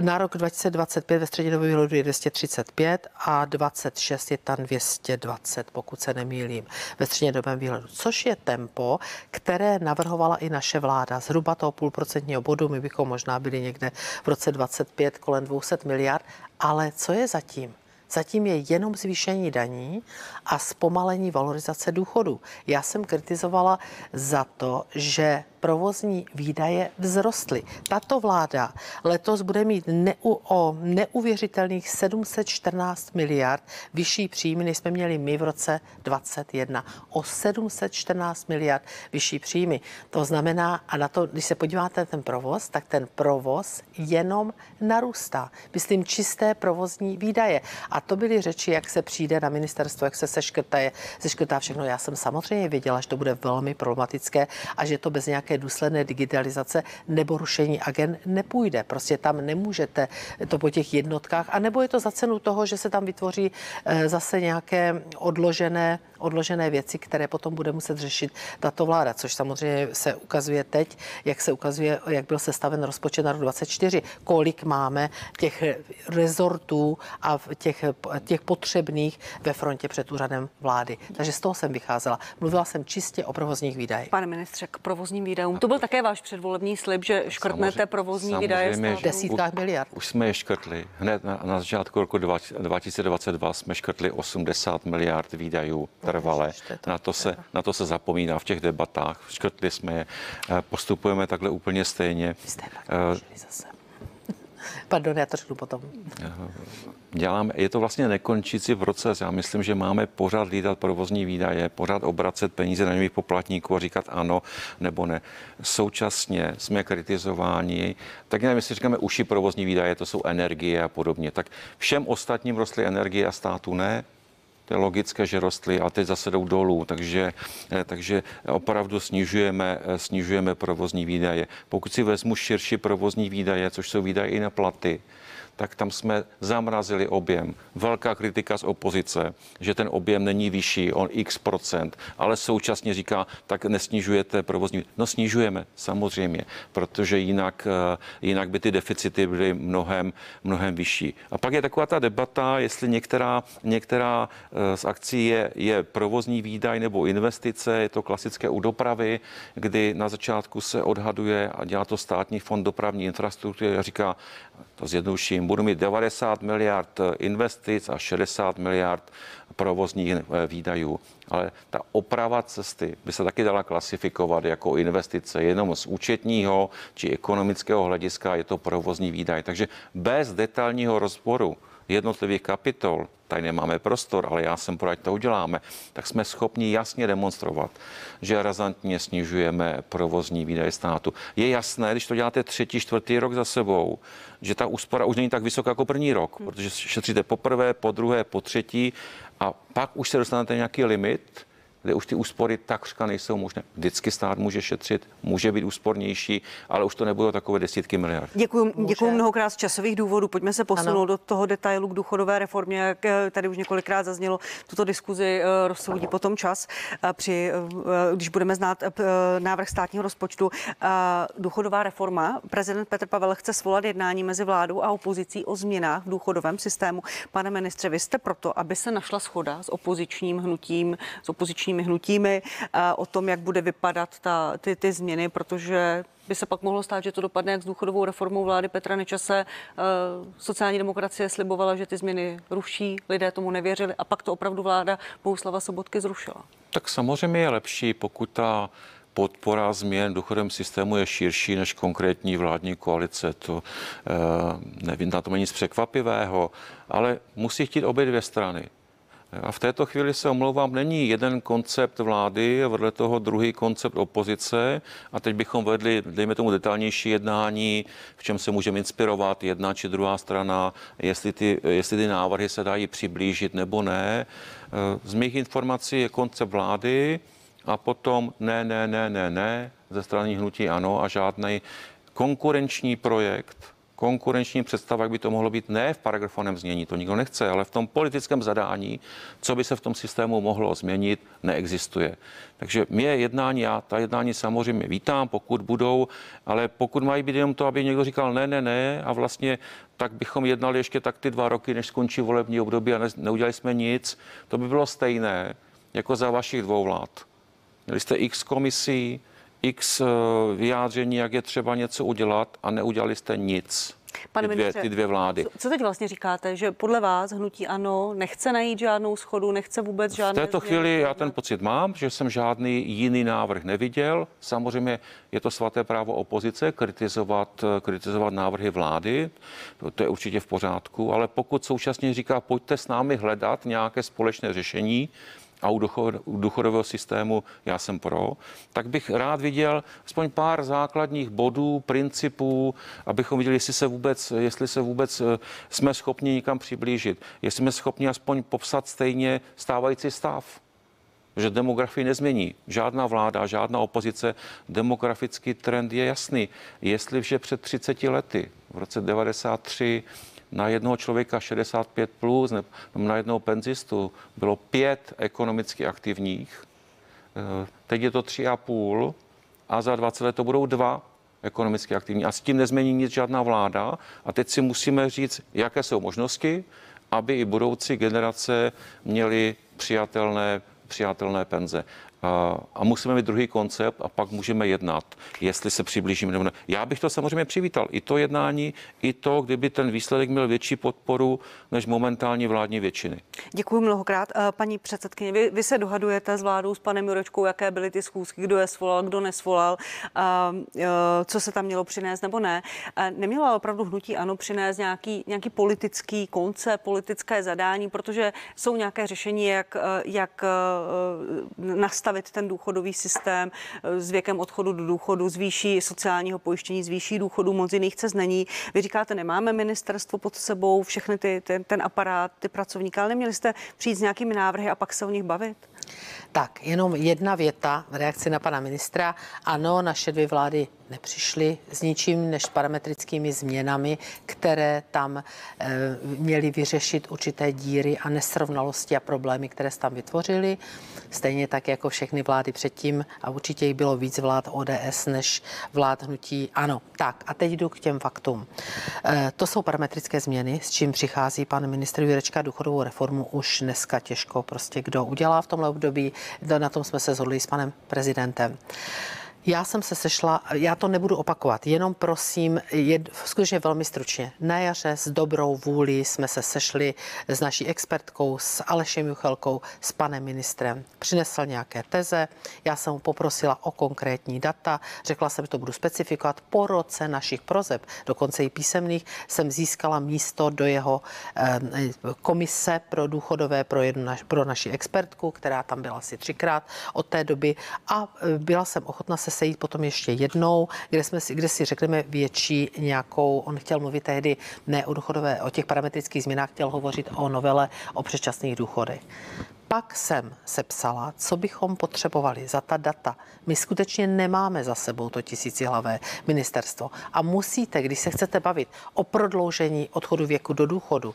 [SPEAKER 3] Na rok 2025 ve střednědobém výhledu je 235 a 26 je tam 220, pokud se nemýlím. Ve střednědobém výhledu, což je tempo, které navrhovala i naše vláda. Zhruba toho půlprocentního bodu, my bychom možná byli někde v roce 25 kolem 200 miliard, ale co je zatím? Zatím je jenom zvýšení daní a zpomalení valorizace důchodu. Já jsem kritizovala za to, že provozní výdaje vzrostly. Tato vláda letos bude mít neu, o neuvěřitelných 714 miliard vyšší příjmy, než jsme měli my v roce 2021. O 714 miliard vyšší příjmy. To znamená, a na to, když se podíváte na ten provoz, tak ten provoz jenom narůstá. Myslím čisté provozní výdaje. A to byly řeči, jak se přijde na ministerstvo, jak se seškrtá, seškrtá všechno. Já jsem samozřejmě věděla, že to bude velmi problematické a že to bez nějaké nějaké důsledné digitalizace nebo rušení agent nepůjde. Prostě tam nemůžete to po těch jednotkách, a nebo je to za cenu toho, že se tam vytvoří eh, zase nějaké odložené, odložené věci, které potom bude muset řešit tato vláda, což samozřejmě se ukazuje teď, jak se ukazuje, jak byl sestaven rozpočet na rok 24, kolik máme těch rezortů a těch, těch potřebných ve frontě před úřadem vlády. Takže z toho jsem vycházela. Mluvila jsem čistě o provozních výdajích.
[SPEAKER 1] Pane ministře, k provozním výdajům výdajům. To byl také váš předvolební slib, že škrtnete samozřejmě, provozní výdaje
[SPEAKER 3] státu. Desítkách miliard.
[SPEAKER 2] Už jsme je škrtli. Hned na, na začátku roku 2022 jsme škrtli 80 miliard výdajů trvale. Na to, se, na to se zapomíná v těch debatách. Škrtli jsme je. Eh, postupujeme takhle úplně stejně.
[SPEAKER 3] Jste zase. Pardon, já to řeknu potom.
[SPEAKER 2] Děláme, je to vlastně nekončící proces. Já myslím, že máme pořád hlídat provozní výdaje, pořád obracet peníze daňových poplatníků a říkat ano nebo ne. Současně jsme kritizováni, tak nevím, jestli říkáme uši provozní výdaje, to jsou energie a podobně. Tak všem ostatním rostly energie a státu ne, to je logické, že rostly a teď zase jdou dolů, takže, eh, takže opravdu snižujeme, eh, snižujeme provozní výdaje. Pokud si vezmu širší provozní výdaje, což jsou výdaje i na platy, tak tam jsme zamrazili objem. Velká kritika z opozice, že ten objem není vyšší, on x procent, ale současně říká, tak nesnižujete provozní. No snižujeme, samozřejmě, protože jinak, eh, jinak by ty deficity byly mnohem, mnohem vyšší. A pak je taková ta debata, jestli některá, některá eh, z akcí je, je provozní výdaj nebo investice, je to klasické u dopravy, kdy na začátku se odhaduje a dělá to státní fond dopravní infrastruktury a říká, to zjednoduším, budu mít 90 miliard investic a 60 miliard provozních výdajů. Ale ta oprava cesty by se taky dala klasifikovat jako investice jenom z účetního či ekonomického hlediska, je to provozní výdaj. Takže bez detailního rozboru jednotlivých kapitol, tady nemáme prostor, ale já jsem pro, ať to uděláme, tak jsme schopni jasně demonstrovat, že razantně snižujeme provozní výdaje státu. Je jasné, když to děláte třetí, čtvrtý rok za sebou, že ta úspora už není tak vysoká jako první rok, protože šetříte poprvé, po druhé, po třetí a pak už se dostanete nějaký limit, kde už ty úspory takřka nejsou možné. Vždycky stát může šetřit, může být úspornější, ale už to nebudou takové desítky miliard.
[SPEAKER 1] Děkuji, děkuji mnohokrát z časových důvodů. Pojďme se posunout ano. do toho detailu k důchodové reformě, jak eh, tady už několikrát zaznělo. Tuto diskuzi eh, rozsoudí potom čas, eh, při, když budeme znát návrh státního rozpočtu. Důchodová reforma. Prezident Petr Pavel chce svolat jednání mezi vládou a opozicí o změnách v důchodovém systému. Pane ministře, vy jste proto, aby se našla schoda s opozičním hnutím, s opozičním opozičními hnutími o tom, jak bude vypadat ta, ty, ty změny, protože by se pak mohlo stát, že to dopadne jak s důchodovou reformou vlády Petra Nečase. Sociální demokracie slibovala, že ty změny ruší, lidé tomu nevěřili a pak to opravdu vláda Bouslava Sobotky zrušila.
[SPEAKER 2] Tak samozřejmě je lepší, pokud ta podpora změn v důchodovém systému je širší než konkrétní vládní koalice. To eh, nevím, na tom není nic překvapivého, ale musí chtít obě dvě strany. A v této chvíli se omlouvám, není jeden koncept vlády, vedle toho druhý koncept opozice a teď bychom vedli, dejme tomu, detailnější jednání, v čem se můžeme inspirovat jedna či druhá strana, jestli ty, jestli ty návrhy se dají přiblížit nebo ne. Z mých informací je koncept vlády a potom ne, ne, ne, ne, ne ze strany hnutí ano a žádný konkurenční projekt konkurenční představa, jak by to mohlo být ne v paragrafovaném znění, to nikdo nechce, ale v tom politickém zadání, co by se v tom systému mohlo změnit, neexistuje. Takže mě jednání, já ta jednání samozřejmě vítám, pokud budou, ale pokud mají být jenom to, aby někdo říkal ne, ne, ne a vlastně tak bychom jednali ještě tak ty dva roky, než skončí volební období a ne, neudělali jsme nic, to by bylo stejné jako za vašich dvou vlád. Měli jste x komisí, x eh, vyjádření, jak je třeba něco udělat a neudělali jste nic. Pane ty, dvě, ministře, ty dvě vlády.
[SPEAKER 1] Co teď vlastně říkáte, že podle vás hnutí ano nechce najít žádnou schodu, nechce vůbec žádné.
[SPEAKER 2] V této změny, chvíli já ten pocit mám, že jsem žádný jiný návrh neviděl. Samozřejmě je to svaté právo opozice kritizovat, kritizovat návrhy vlády, to, to je určitě v pořádku, ale pokud současně říká, pojďte s námi hledat nějaké společné řešení, a u, důchodového systému já jsem pro, tak bych rád viděl aspoň pár základních bodů, principů, abychom viděli, jestli se vůbec, jestli se vůbec eh, jsme schopni někam přiblížit, jestli jsme schopni aspoň popsat stejně stávající stav že demografii nezmění. Žádná vláda, žádná opozice. Demografický trend je jasný. Jestliže před 30 lety, v roce 93, na jednoho člověka 65 plus, nebo na jednoho penzistu bylo pět ekonomicky aktivních, eh, teď je to tři a půl a za 20 let to budou dva ekonomicky aktivní. A s tím nezmění nic žádná vláda. A teď si musíme říct, jaké jsou možnosti, aby i budoucí generace měly přijatelné, přijatelné penze a musíme mít druhý koncept a pak můžeme jednat, jestli se přiblížíme nebo ne. Já bych to samozřejmě přivítal. I to jednání, i to, kdyby ten výsledek měl větší podporu než momentální vládní většiny.
[SPEAKER 1] Děkuji mnohokrát. Eh, paní předsedkyně, vy, vy se dohadujete s vládou, s panem Jurečkou, jaké byly ty schůzky, kdo je svolal, kdo nesvolal, eh, co se tam mělo přinést nebo ne. Nemělo opravdu hnutí ano přinést nějaký, nějaký politický konce, politické zadání, protože jsou nějaké řešení, jak, eh, jak nastavit nastavit ten důchodový systém eh, s věkem odchodu do důchodu, zvýší sociálního pojištění, zvýší důchodu, moc jiných cest není. Vy říkáte, nemáme ministerstvo pod sebou, všechny ty, ten, ten aparát, ty pracovníky, ale neměli jste přijít s nějakými návrhy a pak se o nich bavit?
[SPEAKER 3] Tak, jenom jedna věta v reakci na pana ministra. Ano, naše dvě vlády nepřišly s ničím než parametrickými změnami, které tam e, měly vyřešit určité díry a nesrovnalosti a problémy, které se tam vytvořily. Stejně tak jako všechny vlády předtím, a určitě jich bylo víc vlád ODS než vlád hnutí ano. Tak a teď jdu k těm faktům. E, to jsou parametrické změny, s čím přichází pan ministr Jurečka důchodovou reformu už dneska těžko prostě kdo udělá v tomhle období. Na tom jsme se zhodli s panem prezidentem. Já jsem se sešla, já to nebudu opakovat, jenom prosím, je, skutečně velmi stručně. Na jaře s dobrou vůli jsme se sešli s naší expertkou, s Alešem Juchelkou, s panem ministrem. Přinesl nějaké teze, já jsem mu poprosila o konkrétní data, řekla jsem, že to budu specifikovat. Po roce našich prozeb, dokonce i písemných, jsem získala místo do jeho eh, komise pro důchodové pro, jednu naš, pro naši expertku, která tam byla asi třikrát od té doby a eh, byla jsem ochotna se sejít potom ještě jednou, kde, jsme si, kde si řekneme větší nějakou, on chtěl mluvit tehdy ne o důchodové, o těch parametrických změnách, chtěl hovořit o novele o předčasných důchodech. Pak jsem sepsala, co bychom potřebovali za ta data. My skutečně nemáme za sebou to tisícihlavé ministerstvo. A musíte, když se chcete bavit o prodloužení odchodu věku do důchodu,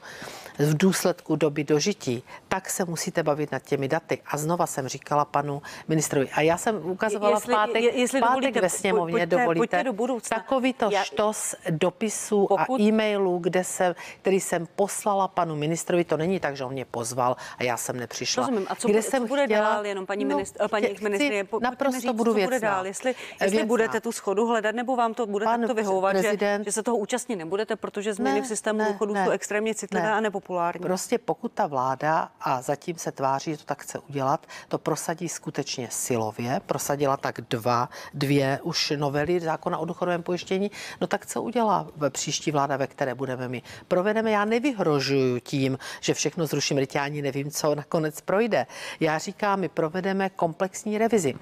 [SPEAKER 3] v důsledku doby dožití, tak se musíte bavit nad těmi daty. A znova jsem říkala panu ministrovi. A já jsem ukazovala
[SPEAKER 1] jestli,
[SPEAKER 3] v pátek,
[SPEAKER 1] je, jestli
[SPEAKER 3] pátek
[SPEAKER 1] dovolíte,
[SPEAKER 3] ve sněmovně,
[SPEAKER 1] pojďte,
[SPEAKER 3] dovolíte,
[SPEAKER 1] pojďte do budoucna.
[SPEAKER 3] takovýto
[SPEAKER 1] já,
[SPEAKER 3] štos dopisů
[SPEAKER 1] pokud,
[SPEAKER 3] a e-mailů, kde se, který jsem poslala panu ministrovi, to není tak, že on mě pozval a já jsem nepřišla.
[SPEAKER 1] Rozumím. A co,
[SPEAKER 3] kde
[SPEAKER 1] co
[SPEAKER 3] jsem
[SPEAKER 1] bude
[SPEAKER 3] chtěla,
[SPEAKER 1] dál, jenom paní,
[SPEAKER 3] no,
[SPEAKER 1] ministr, paní
[SPEAKER 3] chci-
[SPEAKER 1] ministrině,
[SPEAKER 3] naprosto
[SPEAKER 1] říct,
[SPEAKER 3] budu
[SPEAKER 1] co bude
[SPEAKER 3] věcná.
[SPEAKER 1] dál, jestli, jestli
[SPEAKER 3] Věcná.
[SPEAKER 1] budete tu schodu hledat, nebo vám to bude
[SPEAKER 3] Pan
[SPEAKER 1] takto vyhovovat, že, že se toho účastnit nebudete, protože změny
[SPEAKER 3] Ne,
[SPEAKER 1] v systému důchodu jsou extrémně citlivé
[SPEAKER 3] ne.
[SPEAKER 1] a nepopulární.
[SPEAKER 3] Prostě pokud ta vláda, a zatím se tváří, že to tak chce udělat, to prosadí skutečně silově, prosadila tak dva, dvě už novely zákona o důchodovém pojištění, no tak co udělá ve příští vláda, ve které budeme my? Provedeme, já nevyhrožuju tím, že všechno zruším, teď já ani nevím, co nakonec projde. Já říkám, my provedeme komplexní revizi.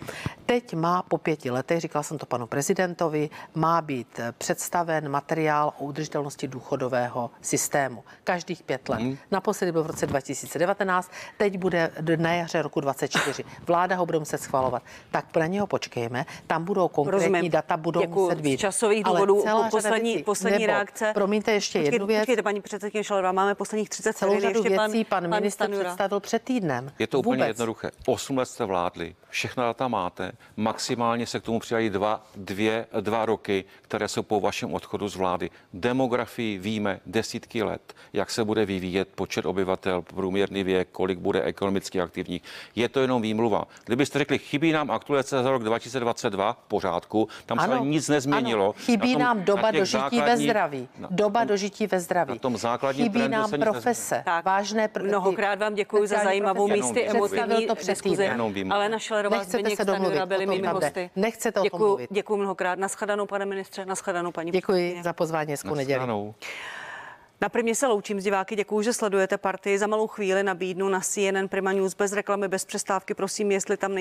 [SPEAKER 3] Teď má po pěti letech, říkala jsem to panu prezidentovi, má být představen materiál o udržitelnosti důchodového systému. Každých pět let. Hmm. Naposledy byl v roce 2019, teď bude na jaře roku 2024. Vláda ho bude muset schvalovat. Tak na něho počkejme, tam budou konkrétní
[SPEAKER 1] Rozumím.
[SPEAKER 3] data, budou
[SPEAKER 1] Děkuju.
[SPEAKER 3] muset být.
[SPEAKER 1] Z časových důvodů
[SPEAKER 3] řada
[SPEAKER 1] poslední,
[SPEAKER 3] věcí.
[SPEAKER 1] poslední
[SPEAKER 3] Nebo,
[SPEAKER 1] reakce.
[SPEAKER 3] Promiňte ještě
[SPEAKER 1] Počkejte,
[SPEAKER 3] jednu věc.
[SPEAKER 1] Počkejte, paní předsedkyně Šalerová, máme posledních 30
[SPEAKER 3] Celou řadu
[SPEAKER 1] ještě
[SPEAKER 3] věcí pan, pan minister
[SPEAKER 1] Stanjura.
[SPEAKER 3] představil před týdnem.
[SPEAKER 2] Je to úplně
[SPEAKER 3] Vůbec.
[SPEAKER 2] jednoduché. Osm let jste vládli, všechna data máte, maximálně se k tomu přidají dva, dvě, dva roky, které jsou po vašem odchodu z vlády. Demografii víme desítky let, jak se bude vyvíjet počet obyvatel, průměrný věk, kolik bude ekonomicky aktivních. Je to jenom výmluva. Kdybyste řekli, chybí nám aktualizace za rok 2022, v pořádku, tam se ale nic nezměnilo.
[SPEAKER 3] Ano, chybí
[SPEAKER 2] tom-
[SPEAKER 3] nám doba dožití ve zdraví.
[SPEAKER 2] na
[SPEAKER 3] Doba
[SPEAKER 2] tom-
[SPEAKER 3] dožití ve zdraví.
[SPEAKER 2] na tom základním
[SPEAKER 3] chybí
[SPEAKER 2] trendu
[SPEAKER 3] nám
[SPEAKER 2] se
[SPEAKER 3] profese.
[SPEAKER 1] Tak,
[SPEAKER 3] vážné pr-
[SPEAKER 1] Mnohokrát vám děkuji za zajímavou místy emotivní
[SPEAKER 2] výmluvy.
[SPEAKER 1] Alena Šlerová,
[SPEAKER 3] Nechcete se domluvit,
[SPEAKER 1] byli mými hosty.
[SPEAKER 3] Nechcete o tom
[SPEAKER 1] děkuji,
[SPEAKER 3] mluvit.
[SPEAKER 1] Děkuji mnohokrát. Naschledanou, pane ministře. Naschledanou, paní
[SPEAKER 3] Děkuji za pozvání hezkou neděli.
[SPEAKER 1] Na primě se loučím s diváky, děkuji, že sledujete partii. Za malou chvíli nabídnu na CNN Prima News bez reklamy, bez přestávky. Prosím, jestli tam nej-